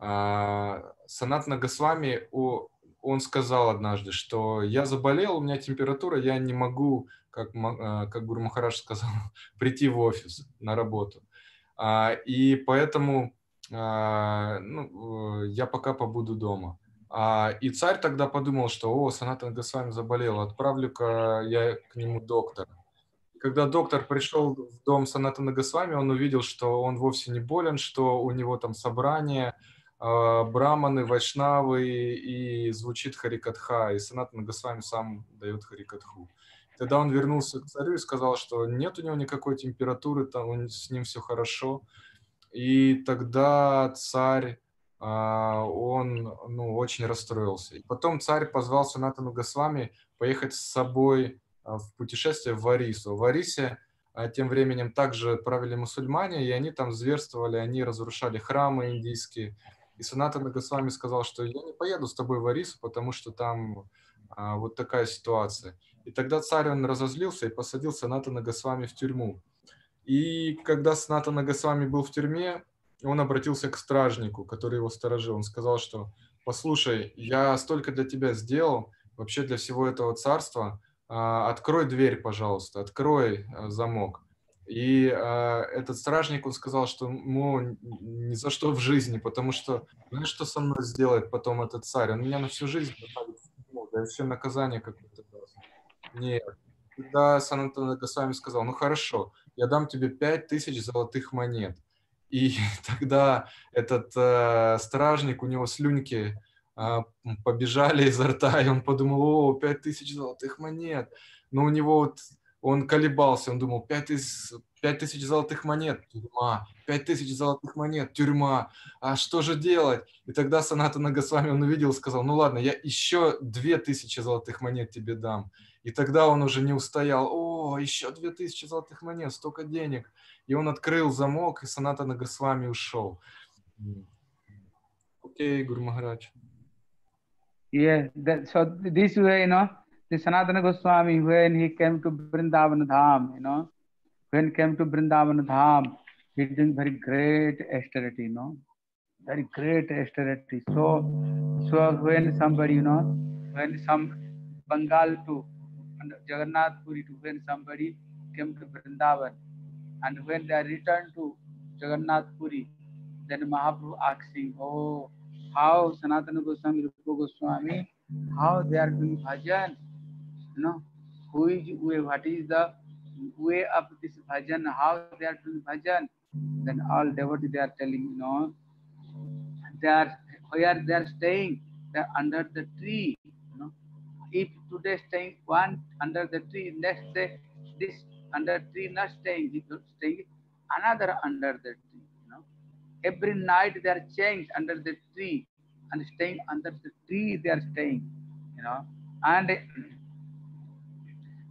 А, Санат Нагасвами, он сказал однажды, что я заболел, у меня температура, я не могу, как, как Гуру Махараш сказал, прийти в офис на работу. А, и поэтому ну, я пока побуду дома. И царь тогда подумал, что, о, Санат Нагасвами заболел, отправлю-ка я к нему доктора. Когда доктор пришел в дом Саната Нагасвами, он увидел, что он вовсе не болен, что у него там собрание, а, браманы, вайшнавы и звучит Харикатха, и Санат Нагасвами сам дает Харикатху. Тогда он вернулся к царю и сказал, что нет у него никакой температуры, там с ним все хорошо. И тогда царь, а, он ну, очень расстроился. Потом царь позвал Санатану Госвами поехать с собой а, в путешествие в Варису. В Варисе тем временем также правили мусульмане, и они там зверствовали, они разрушали храмы индийские, и Санатана Госвами сказал, что я не поеду с тобой в Арису, потому что там а, вот такая ситуация. И тогда царь, он разозлился и посадил Санатана Госвами в тюрьму. И когда Санатана Госвами был в тюрьме, он обратился к стражнику, который его сторожил. Он сказал, что послушай, я столько для тебя сделал, вообще для всего этого царства, а, открой дверь, пожалуйста, открой а, замок. И э, этот стражник, он сказал, что ему ни за что в жизни, потому что, знаешь, что со мной сделает потом этот царь? Он меня на всю жизнь посадит да еще наказание какое-то даст. Нет. Тогда Санатана Госвами сказал, ну хорошо, я дам тебе пять тысяч золотых монет. И тогда этот э, стражник, у него слюнки э, побежали изо рта, и он подумал, о, пять тысяч золотых монет. Но у него вот он колебался, он думал, пять тысяч, пять тысяч золотых монет, тюрьма, пять тысяч золотых монет, тюрьма, а что же делать? И тогда Саната Нагасвами он увидел сказал, ну ладно, я еще две тысячи золотых монет тебе дам. И тогда он уже не устоял, о, еще две тысячи золотых монет, столько денег. И он открыл замок, и Саната Нагасвами ушел. Окей, Гуру Махарадж. Yeah, so this way, you know, the Sanatana Goswami, when he came to Vrindavan Dham, you know, when he came to Vrindavan Dham, he did very great austerity, you know, very great austerity. So, so when somebody, you know, when some Bengal to Jagannath Puri, to when somebody came to Vrindavan, and when they returned to Jagannath Puri, then Mahaprabhu asking, oh, how Sanatana Goswami, Rupa Goswami, how they are doing bhajan, you know, who is what is the way of this bhajan, how they are doing bhajan, then all devotees they are telling, you know, they are where they are staying, they are under the tree. If today staying one under the tree, next day this under tree not staying, staying another under the tree. You know, every night they are changed under the tree and staying under the tree they are staying. You know, and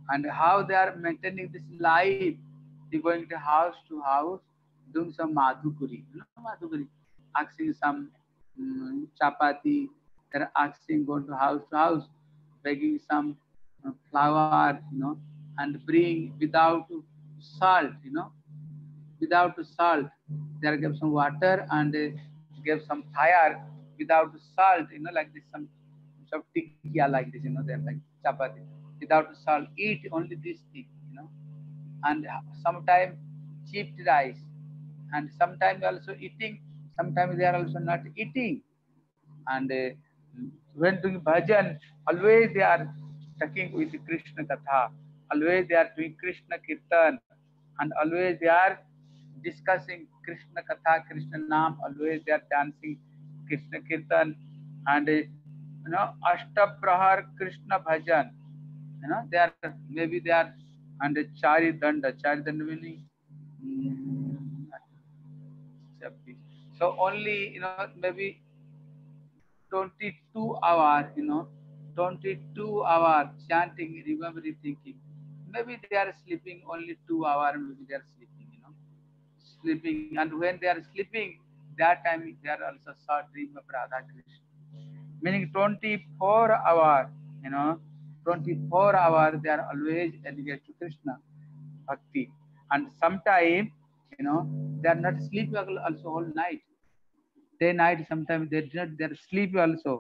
and how they are maintaining this life. They going to house to house, doing some madhukuri, you know, madhukuri, asking some um, chapati. They're asking going to house to house, begging some uh, flour, you know, and bring without salt, you know, without salt. They give some water and they give some fire without salt, you know, like this, some some tikya like this, you know, they're like chapati without salt. Eat only this thing, you know. And sometimes cheap rice. And sometimes also eating, sometimes they are also not eating. And uh, when doing bhajan, always they are talking with Krishna Katha. Always they are doing Krishna Kirtan. And always they are discussing Krishna Katha, Krishna Nam. Always they are dancing Krishna Kirtan. And, uh, you know, Ashtaprahar Krishna Bhajan you know they are maybe they are under chari danda chari danda meaning so only you know maybe 22 hours you know 22 hours chanting remembering thinking maybe they are sleeping only two hours maybe they are sleeping you know sleeping and when they are sleeping that time they are also saw dream of radha krishna meaning 24 hours you know 24 hours they are always engaged to Krishna bhakti. And sometimes, you know, they are not sleeping also all night. Day, night, sometimes they do not, they are sleepy also.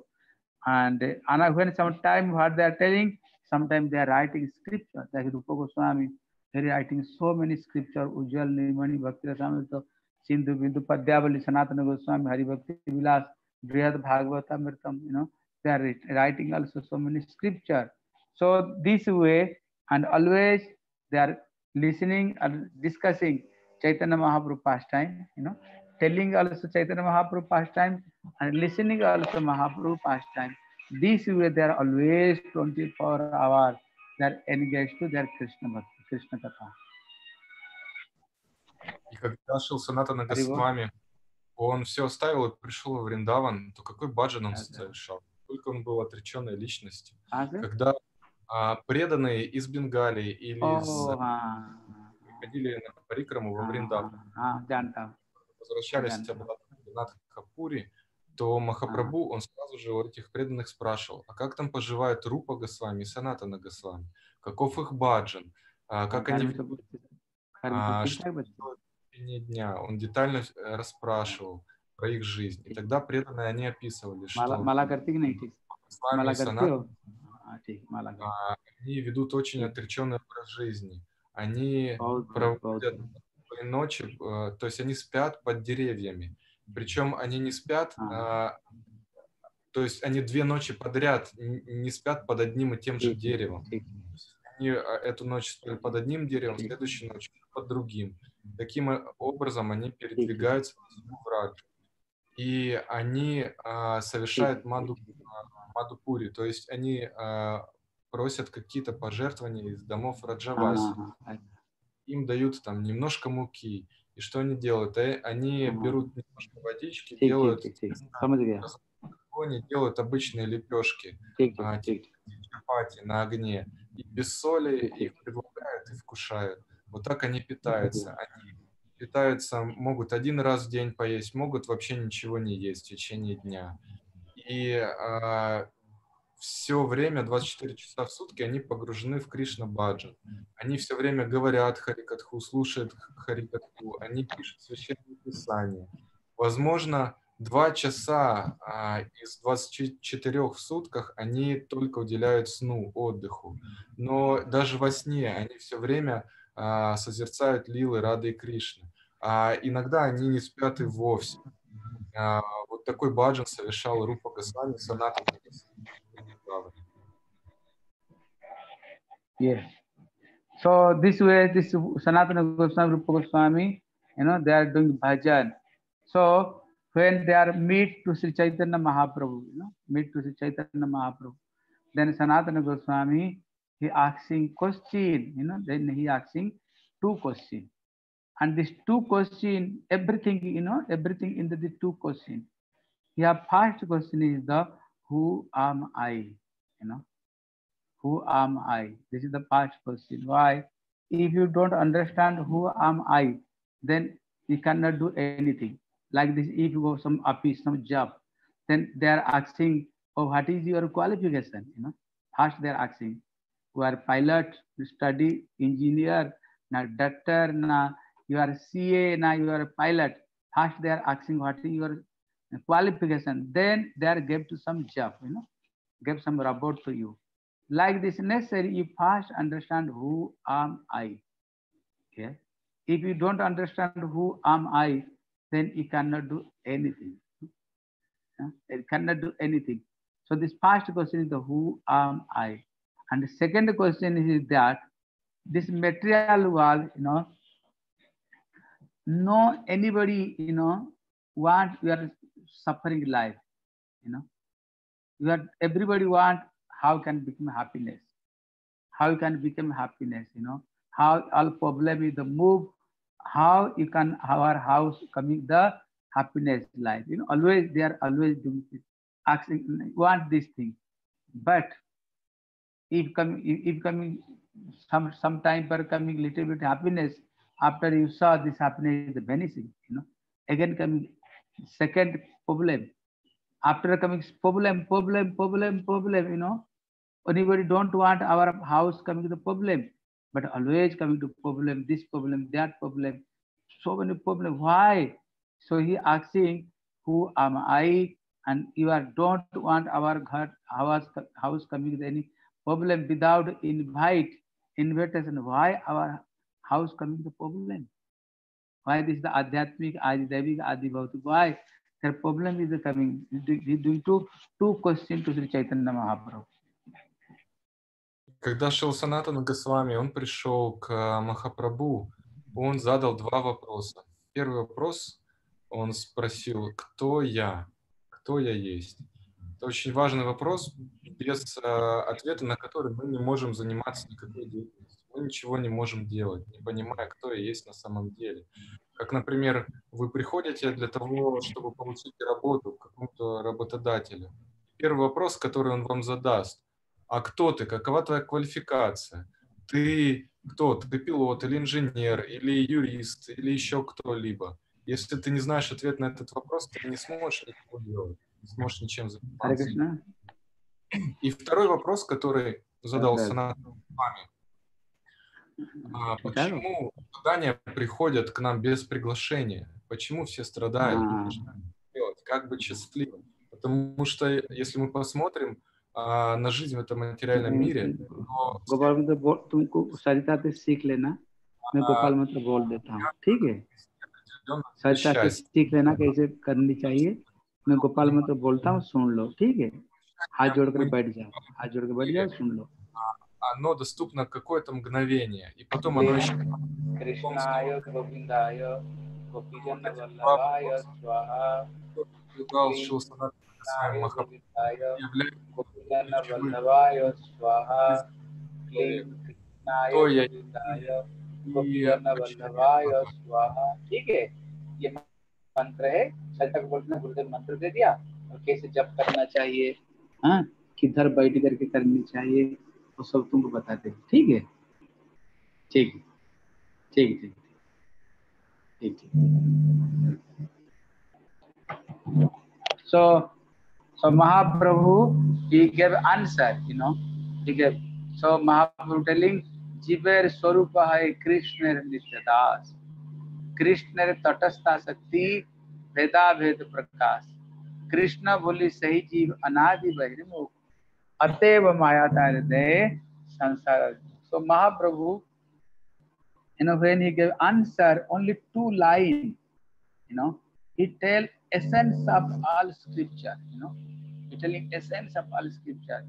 And, and when sometimes what they are telling, sometimes they are writing scripture, like Rupa Goswami, they are writing so many scripture, Ujjwal, Nirmani, Bhakti Rasamrita, Sindhu, Bindu, Padyavali, Sanatana Goswami, Hari Bhakti Vilas, Brihad Bhagavata Mirtam, you know, they are writing also so many scripture. So this way, and always they are listening and discussing Chaitanya Mahaprabhu pastime, you know, telling also Chaitanya Mahaprabhu pastime and listening also Mahaprabhu pastime. This way they are always 24 hours, they are engaged to their Krishna Krishna Katha. И когда шел Санатана Госвами, он все оставил и пришел в Вриндаван, то какой баджан он совершал? Сколько он был отреченной личностью. Когда а преданные из Бенгалии или из приходили на Парикраму во Вриндаван, возвращались хотя бы на Хапури, то Махапрабху, он сразу же у этих преданных спрашивал, а как там поживают Рупа Госвами и Санатана Госвами? Каков их баджан? А, как они... А, что дня? Он детально э, расспрашивал про их жизнь. И тогда преданные они описывали, что... Госвами а, они ведут очень отреченный образ жизни. Они проводят и ночи, а, то есть они спят под деревьями. Причем они не спят, а, то есть они две ночи подряд не спят под одним и тем же деревом. Они а, эту ночь спят под одним деревом, следующую ночь под другим. Таким э, образом они передвигаются в враг. И они а, совершают маду, а, мадупури, то есть они а, просят какие-то пожертвования из домов Раджаваси им дают там немножко муки. И что они делают? Э, они берут немножко водички, делают... Тик, тик. Они делают обычные лепешки, тик, а, тик, типа на огне. И без соли их предлагают и вкушают. Вот так они питаются. Они питаются, могут один раз в день поесть, могут вообще ничего не есть в течение дня. И а, все время, 24 часа в сутки, они погружены в Кришна Баджан. Они все время говорят Харикатху, слушают Харикатху, они пишут священные писания. Возможно, два часа а, из 24 в сутках они только уделяют сну, отдыху. Но даже во сне они все время а, созерцают лилы Рады и Кришны. А иногда они не спят и вовсе. А, вот такой баджан совершал Рупа Госвами, Саната Yes. So this way, this Sanatana Goswami, Rupa Goswami, you know, they are doing bhajan. So when they are meet to Sri Chaitanya Mahaprabhu, you know, meet to Sri Chaitanya Mahaprabhu, then Sanatana Goswami, he asking question, you know, then he asking two question. And this two question, everything, you know, everything in the, two question. Here first question is the who am I? You know, who am I? This is the first question. Why? If you don't understand who am I, then you cannot do anything. Like this, if you go some office, some job, then they are asking, oh, what is your qualification? You know, first they are asking, you are pilot, study engineer, na doctor, na you are CA, na you are pilot. First they are asking what is your qualification. Then they are give to some job, you know, give some robot to you. Like this necessary you first understand who am i. Okay? If you don't understand who am i then you cannot do anything. Yeah? cannot do anything. So this first question is the who am i? And the second question is that this material world you know no anybody you know what you are suffering life you know are everybody want how can become happiness. How can become happiness you know. How all problem is the move how you can our house coming the happiness life you know. Always they are always doing this, asking want this thing. But if coming if, if coming some some time for coming little bit happiness after you saw this happiness is vanishing you know. Again coming second problem after coming problem problem problem problem you know anybody don't want our house coming to the problem, but always coming to problem, this problem, that problem, so many problem. Why? So he asking, who am I? And you are don't want our ghar, house house coming with any problem without invite invitation. Why our house coming to problem? Why this is the adhyatmic, adi devik, adi bhautik? Why? Their problem is coming. He doing two questions to Sri Chaitanya Mahaprabhu. Когда шел Санатана Госвами, он пришел к Махапрабху, он задал два вопроса. Первый вопрос, он спросил, кто я, кто я есть. Это очень важный вопрос, без ответа на который мы не можем заниматься никакой деятельностью. Мы ничего не можем делать, не понимая, кто я есть на самом деле. Как, например, вы приходите для того, чтобы получить работу к какому-то работодателю. Первый вопрос, который он вам задаст, а кто ты, какова твоя квалификация? Ты кто? Ты пилот или инженер, или юрист, или еще кто-либо. Если ты не знаешь ответ на этот вопрос, ты не сможешь ничего делать, не сможешь ничем заниматься. И второй вопрос, который задал Санат маме. А почему страдания приходят к нам без приглашения? Почему все страдают? Делать? Как быть счастливым? Потому что если мы посмотрим, а, на жизнь в этом материальном мире, но गोपाल मंत्र बोल- तुमको सरिता से सीख लेना मैं गोपाल मंत्र बोल देता हूँ ठीक है определенного सरिता से счастья. सीख लेना कैसे करनी चाहिए मैं गोपाल मंत्र बोलता हूँ सुन लो ठीक है हाथ जोड़ कर बैठ जाओ हाथ जोड़ कर बैठ जाओ सुन लो Оно доступно какое-то мгновение, и потом оно еще कृष्णाय गोविंदाय गोपीजन वल्लभाय स्वाहा предлагал Шилсанат своим Махапрабху गोविंदाय является गोपीजन वल्लभाय स्वाहा क्लीं कृष्णाय तो ये- गोविंदाय и गोपीजन वल्लभाय स्वाहा ठीक है ये मंत्र है सरिता को बोलते हैं गुरुदेव मंत्र दे दिया और कैसे जप करना चाहिए हाँ किधर बैठ करके करनी चाहिए वो सब तुमको बताते हैं। ठीक है? ठीक ठीक ठीक ठीक ठीक। So so Mahaprabhu, he gave answer, you know, he gave. So Mahaprabhu telling जीवेर स्वरूप है कृष्ण नित्य दास। कृष्ण तटस्था शक्ति भेदा भेद प्रकाश। कृष्ण बोली, सही जीव अनादि बहिर्मुख। अतएव माया हृदय संसार so Mahaprabhu you know when he gave answer only two line you know he tell essence of all scripture you know he telling essence of all scripture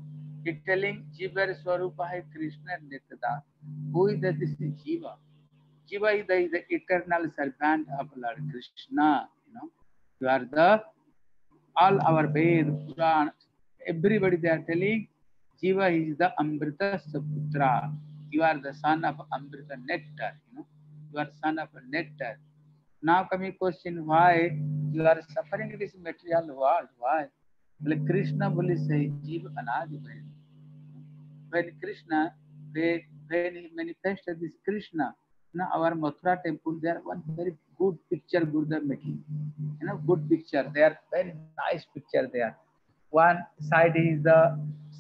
he telling jiva swarupa hai krishna nitya who is the this is jiva jiva is the, is the eternal servant of lord krishna you know you are the all our ved puran everybody they are telling jiva is the amrita putra you are the son of amrita nectar you know you are son of nectar now coming question why you are suffering this material world why well krishna सही जीव अनादि है when krishna when, when he manifested this krishna now our mathura temple there one very good picture gurudev making you know good picture they are very nice picture there one side is the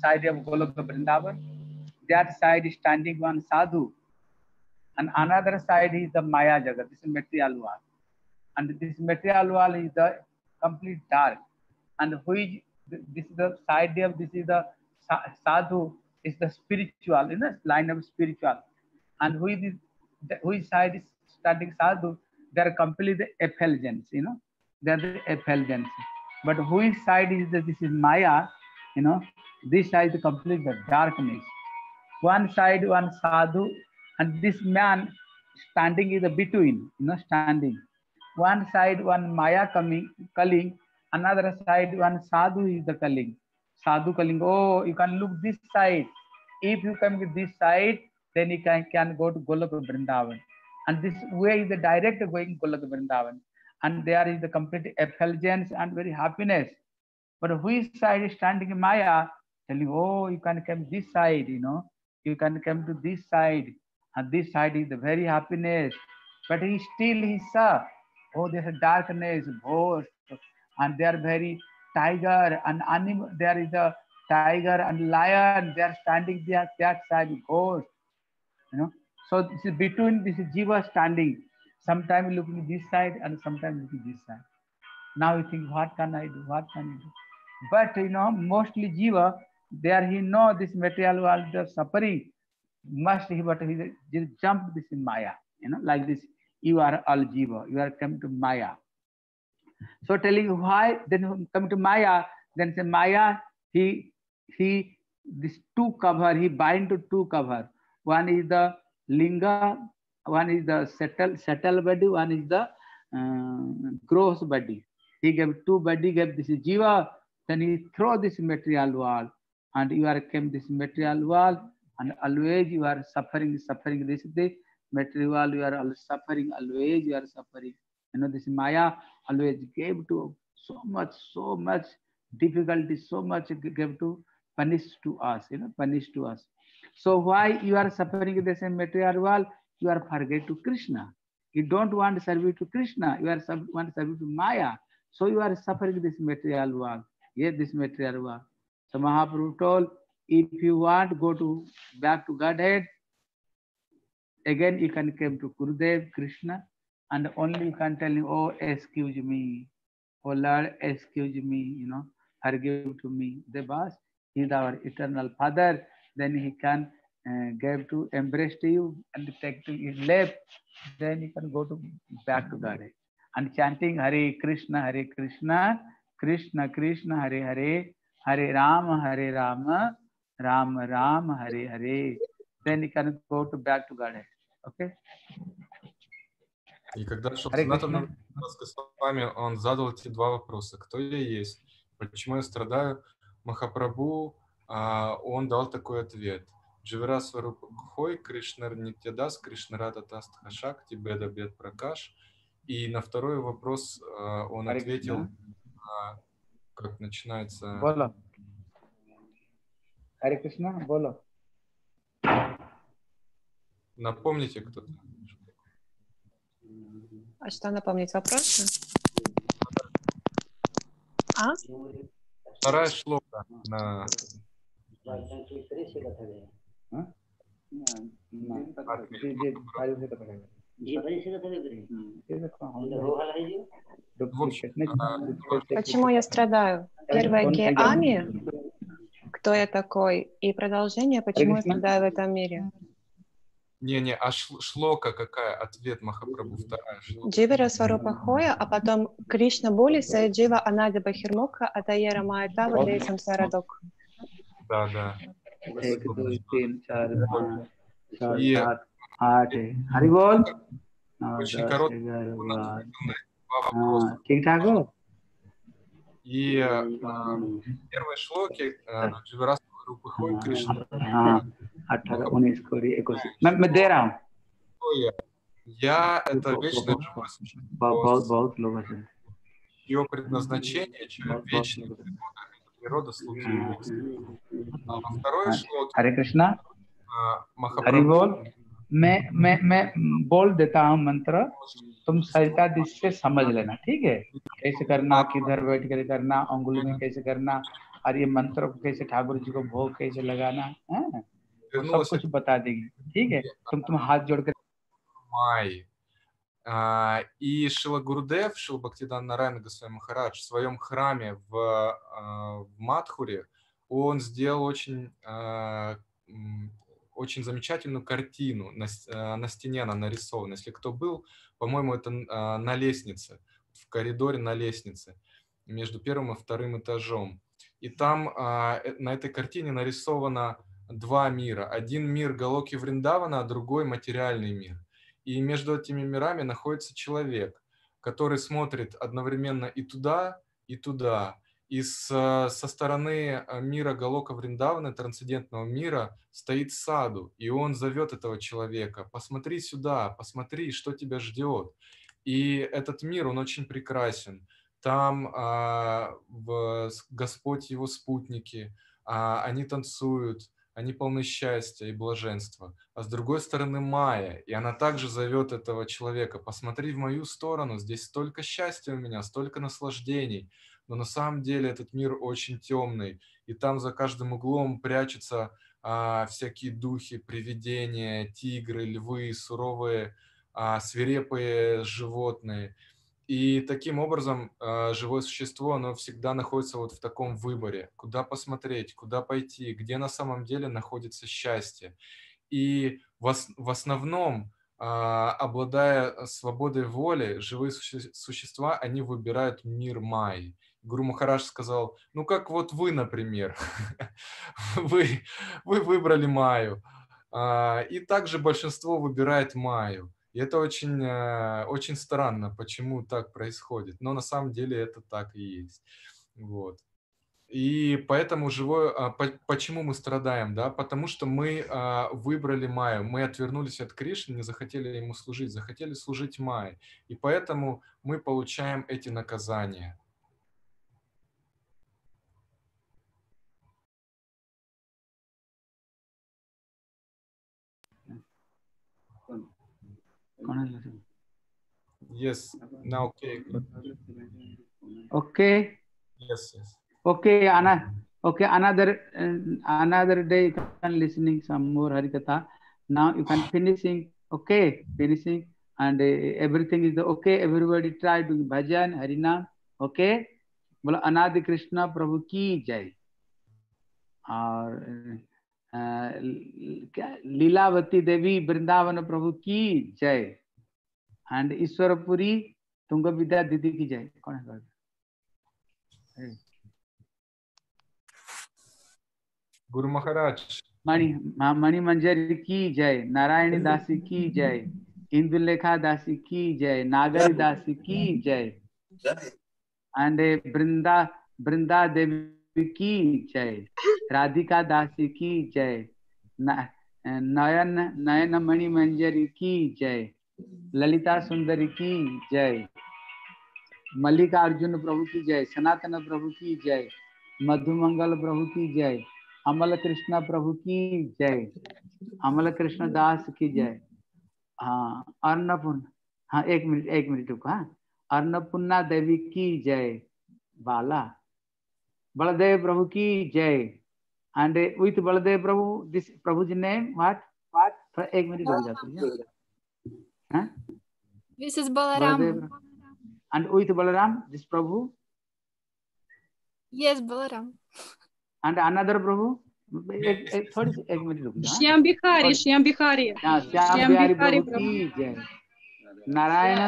side of goloka vrindavan. That side is standing one sadhu. And another side is the maya jagat. This is material world and this material wall is the complete dark. And which this is the side of this is the sadhu is the spiritual in the line of spiritual. And which is the, which side is standing sadhu they are completely the effulgence you know. They are the effulgence but which side is the, this is maya you know this side is complete the darkness. One side one sadhu and this man standing is the between you know standing. One side one maya coming calling another side one sadhu is the calling sadhu calling oh you can look this side. If you come with this side then you can, can go to golok vrindavan. And this way is the direct going golok vrindavan and there is the complete effulgence and very happiness. But which side is standing in maya? Telling oh you can come this side you know. You can come to this side and this side is the very happiness. But he still he saw oh there's a darkness ghost and they are very tiger and animal there is a tiger and lion they are standing there that side ghost you know. So this is between this is jiva standing sometimes looking this side and sometimes looking this side now you think what can i do what can i do but you know mostly jiva there he know this material world the suffering must he but he just jump this in maya you know like this you are all jiva you are come to maya so telling you why then come to maya then say maya he he this two cover he bind to two cover one is the linga one is the settle settle body one is the uh, gross body. He gave two body gave this is jiva then he throw this material world and you are came this material world and always you are suffering suffering this is the material world you are always suffering always you are suffering. You know this maya always gave to so much so much difficulty so much gave to punish to us you know punish to us. So why you are suffering same material world you are forget to krishna. You don't want service to krishna. You are sub- want service to maya. So you are suffering this material world. Yeah this material world. So mahaprabhu told if you want go to back to godhead. Again you can come to gurudev krishna and only you can tell him oh excuse me. Oh lord excuse me you know forgive to me. The boss He is our eternal Father. Then he can uh, give to embrace to you and take to his lap. Then you can go to back to God. And chanting Hare Krishna, Hare Krishna, Krishna Krishna, Hare Hare, Hare Rama, Hare Rama, Rama Rama, Hare Hare. Then you can go to back to God. Okay? И когда. Дас с вами, он задал эти два вопроса. Кто я есть? Почему я страдаю? Махапрабху, а, он дал такой ответ. Живера Сварупхой, Кришнар Нитядас, Кришнарада Таст Хашак, Тибеда Бед Пракаш. И на второй вопрос э, он ответил, э, как начинается... Бола. Харе Кришна, Бола. Напомните кто-то. А что напомнить вопрос? А? Вторая шлока на... Почему я страдаю? Первое Ами, кто я такой, и продолжение, почему я страдаю в этом мире. Не-не, а шлока какая? Ответ Махапрабху, вторая шлока. Дживера Сварупа Хоя, а потом Кришна Булиса, Джива Анада Бахирмуха, Атаера Майта, Вадей Самсарадок. Да, да. एक दो तीन चार पाँच छः ये- सात आठ है हरि बोल नौ Очень दस короткий ग्यारह बारह Два вопроса. हाँ ठीक ठाक हो И э, в первой шлоке э, Дживарас Рупахой Кришна. हाँ अठारह उन्नीस कोड़ी इक्कीस मैं मैं दे रहा हूँ Кто я? Я — это вечное живое बहुत существо. बहुत बहुत लोगों से Ее предназначение — человек बहुत вечный, बहुत природа слуги. हाँ। А во второй шлоке हरे कृष्णा э, हरि Махапрабху बोल मैं मैं मैं बोल देता हूँ मंत्र तुम सरिता दृष्टि से समझ लेना ठीक है कैसे करना किधर बैठ कर करना अंगुली में कैसे करना और ये मंत्र को कैसे ठाकुर जी को भोग कैसे लगाना है वो सब вернулась कुछ बता देगी ठीक है तुम तुम हाथ जोड़ कर май. А, И Шила Гурдев, Шила Бхактидан Нарайна Госвами Махарадж в своем храме в, а, в Мадхуре, он сделал очень, а, очень замечательную картину. На, на стене она нарисована. Если кто был, по-моему, это на лестнице, в коридоре на лестнице, между первым и вторым этажом. И там э, на этой картине нарисовано два мира. Один мир Галоки Вриндавана, а другой материальный мир. И между этими мирами находится человек, который смотрит одновременно и туда, и туда. И с, э, со стороны э, мира Галока Вриндавана, трансцендентного мира, стоит саду, и он зовет этого человека, посмотри сюда, посмотри, что тебя ждет. И этот мир, он очень прекрасен. Там а, в- Господь его спутники, а, они танцуют, они полны счастья и блаженства. А с другой стороны Майя, и она также зовет этого человека, посмотри в мою сторону, здесь столько счастья у меня, столько наслаждений. Но на самом деле этот мир очень темный, и там за каждым углом прячутся а, всякие духи, привидения, тигры, львы, суровые, а, свирепые животные. И таким образом а, живое существо, оно всегда находится вот в таком выборе, куда посмотреть, куда пойти, где на самом деле находится счастье. И в, ос- в основном, а, обладая свободой воли, живые суще- существа, они выбирают мир Майи. Гуру Махарадж сказал, ну как вот вы, например, вы, вы выбрали Майю, а, и также большинство выбирает Майю. И это очень, э, очень странно, почему так происходит. Но на самом деле это так и есть. Вот. И поэтому живое, а, по- почему мы страдаем, да? Потому что мы а, выбрали Майю, мы отвернулись от Кришны, не захотели ему служить, захотели служить Майе. И поэтому мы получаем эти наказания. Yes, now okay. Okay, Yes, yes. okay, Anna. Okay, another uh, another day you can listening some more Harikatha. Now you can finishing. Okay, finishing, and uh, everything is okay. Everybody try doing bhajan, Harinam. Okay, बोलो अनादि कृष्णा प्रभु की जय और अ, ल- क्या लीलावती देवी वृंदावन प्रभु की जय। एंड ईश्वरपुरी तुंग विद्या दीदी की जय। कौन है? Guru Maharaj, मणि मणि मंजरी की जय नारायणी दासी की जय इंदुलेखा दासी की जय नागरी दासी की जय। एंड वृंदा वृंदा देवी की जय राधिका दासी की जय नयन नयन मणि मंजरी की जय ललिता सुंदरी की जय मल्लिकार्जुन प्रभु की जय सनातन प्रभु की जय मधुमंगल प्रभु की जय अमल कृष्ण प्रभु की जय अमल कृष्ण दास की जय हाँ अन्नपूर्ण हाँ एक मिनट एक मिनट रुको हाँ अन्नपूर्णा देवी की जय Bala Baladev Prabhu ki jai. And with Baladev Prabhu, this Prabhu's name, what? What? एक मिनट रुक जाती है This is Balaram. And with Balaram, this Prabhu? Yes, Balaram. And another Prabhu? एक थोड़ी सी एक मिनट रुक जाओ श्याम बिहारी श्याम बिहारी श्याम बिहारी प्रभु की जय नारायण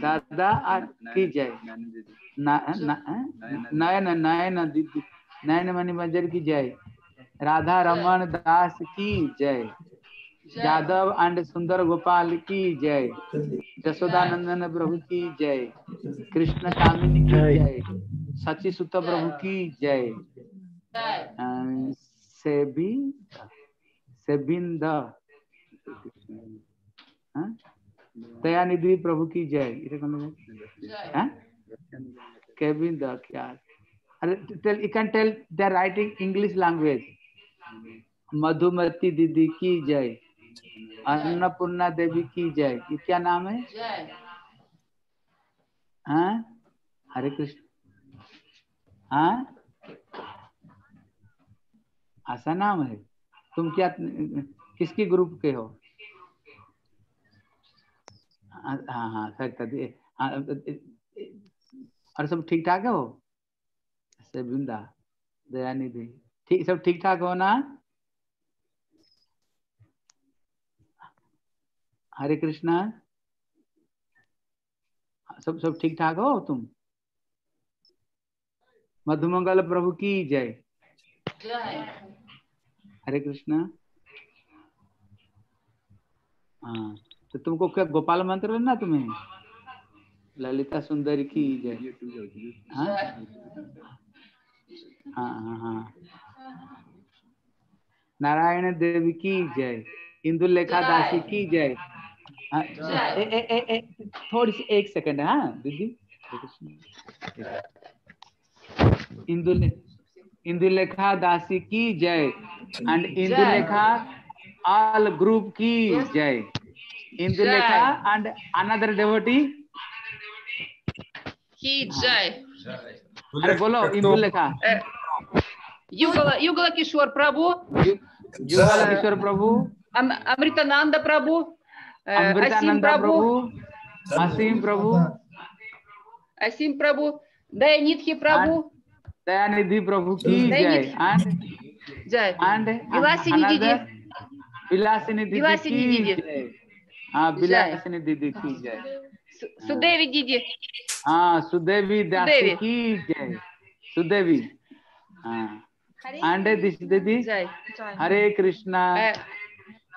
दादा की जय न- न- नयन नयन दीदी नयन मणि मंजर की जय राधा रमन दास की जय। यादव एंड सुंदर गोपाल की जय जसोदानंदन प्रभु की जय कृष्ण कामिनी की जय। सची सुत प्रभु की जय। अं, सेबी सेबिंद। हाँ? दयानिधि प्रभु की जय? केविन द क्या अरे tell you can tell they are writing English language Madhumati दीदी की जय। अन्नपूर्णा देवी की जय। ये क्या नाम है? हाँ? हरे कृष्ण। हाँ? ऐसा नाम है? तुम क्या किसकी ग्रुप के हो? हाँ हाँ हाँ हाँ, और सब ठीक ठाक हो से बिंदा दयानिधि। ठीक सब ठीक ठाक हो ना? हरे कृष्णा। सब सब ठीक ठाक हो तुम? मधुमंगल प्रभु की जय। हरे कृष्णा। हाँ। तो तुमको क्या गोपाल मंत्र लेना तुम्हें? ललिता सुंदरी की जय। हाँ? हाँ हाँ हाँ। नारायण देवी की जय इंदुलेखा दासी की जय। हाँ, ए, ए, ए, ए, थोड़ी सी एक सेकंड हाँ दीदी? इंदुले इंदुलेखा दासी की जय एंड इंदुलेखा ऑल ग्रुप की जय। Indulekha and another devotee. He Jai. अरे बोलो Indulekha. Yugala Yugala Kishore Prabhu. Yugala Kishore Prabhu. Am Amritananda Prabhu. Amritananda Prabhu. Asim Prabhu. Asim Prabhu. Dayanidhi Prabhu. Dayanidhi Prabhu ki Jai. And Jai. And Vilasini Didi. Vilasini Didi. Vilasini Didi. हाँ बिला दीदी हाँ। की जय सुदेवी जी जी हाँ सुदेवी दास की जय। सुदेवी। हाँ। आंडे दीदी। हरे कृष्णा।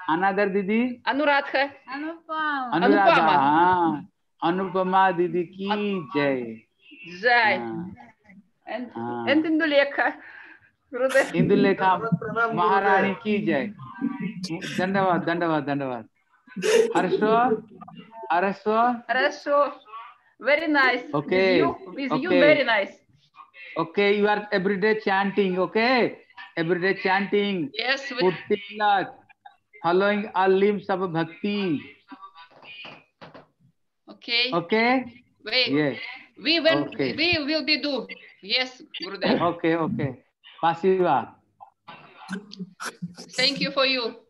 अनादर दीदी। अनुराध है। अनुराधा हाँ। अनुपमा दीदी की जय। जय। हाँ। हाँ। इंदुलेखा इंदुलेखा महारानी की जय। धन्यवाद धन्यवाद धन्यवाद। Хорошо? Хорошо? Хорошо. Very nice. Okay. With you, with okay. you very nice. Okay, you are everyday chanting, okay? Everyday chanting. Yes. Puttilak. Following all limbs of bhakti. Okay. Okay? Wait. Yes. We will, okay. we will be do. Yes, Gurudev. Okay, okay. Pasiva. Thank you for you.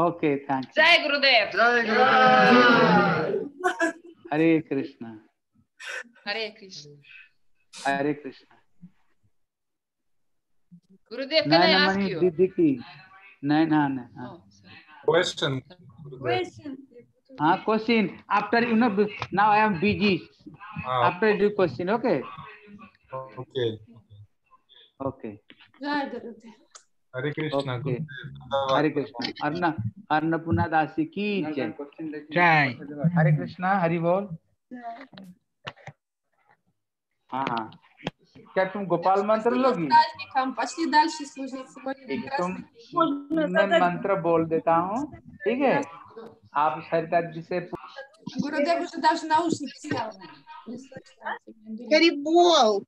Okay thank जय गुरुदेव जय गुरुदेव हरे कृष्णा हरे कृष्ण हरे कृष्णा गुरुदेव can I ask you दीदी नैना नैना question question हाँ question after you know now I am busy after do question okay okay okay जय गुरुदेव давай. Krishna. Arna, Annapurna Dasi ki jai. Jai. Hare Krishna, Hari Bol. हाँ हाँ क्या तुम गोपाल मंत्र लोगी праздником, пошли дальше служить. Сегодня ठीक है прекрасный तुम मैं मंत्र बोल देता हूँ ठीक है आप सरिता जी से Гурудев уже даже наушники снял. Не слышно. Харибол.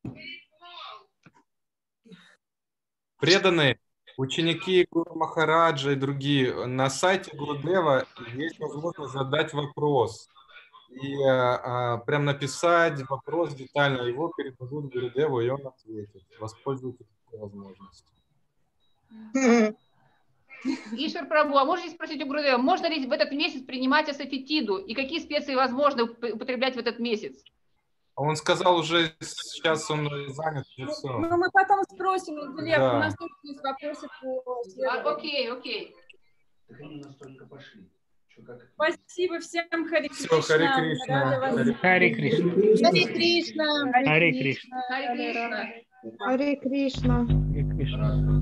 Преданные Ученики Гуру Махараджа и другие, на сайте Гурудева есть возможность задать вопрос. И а, прям написать вопрос детально, его передадут Гурудеву, и он ответит. Воспользуйтесь этой возможностью. Ишвар Прабу, а можете спросить у Гурудева, можно ли в этот месяц принимать асафетиду и какие специи возможно уп- употреблять в этот месяц? А Он сказал уже, сейчас он занят, и все. Ну, мы потом спросим, Глеб, Да. у нас тоже есть вопросы по А, окей, окей. Спасибо всем, Хари Кришна. Харе Харе Кришна. Харе Кришна. Харе Кришна. Харе Кришна. Харе Кришна. Харе Кришна.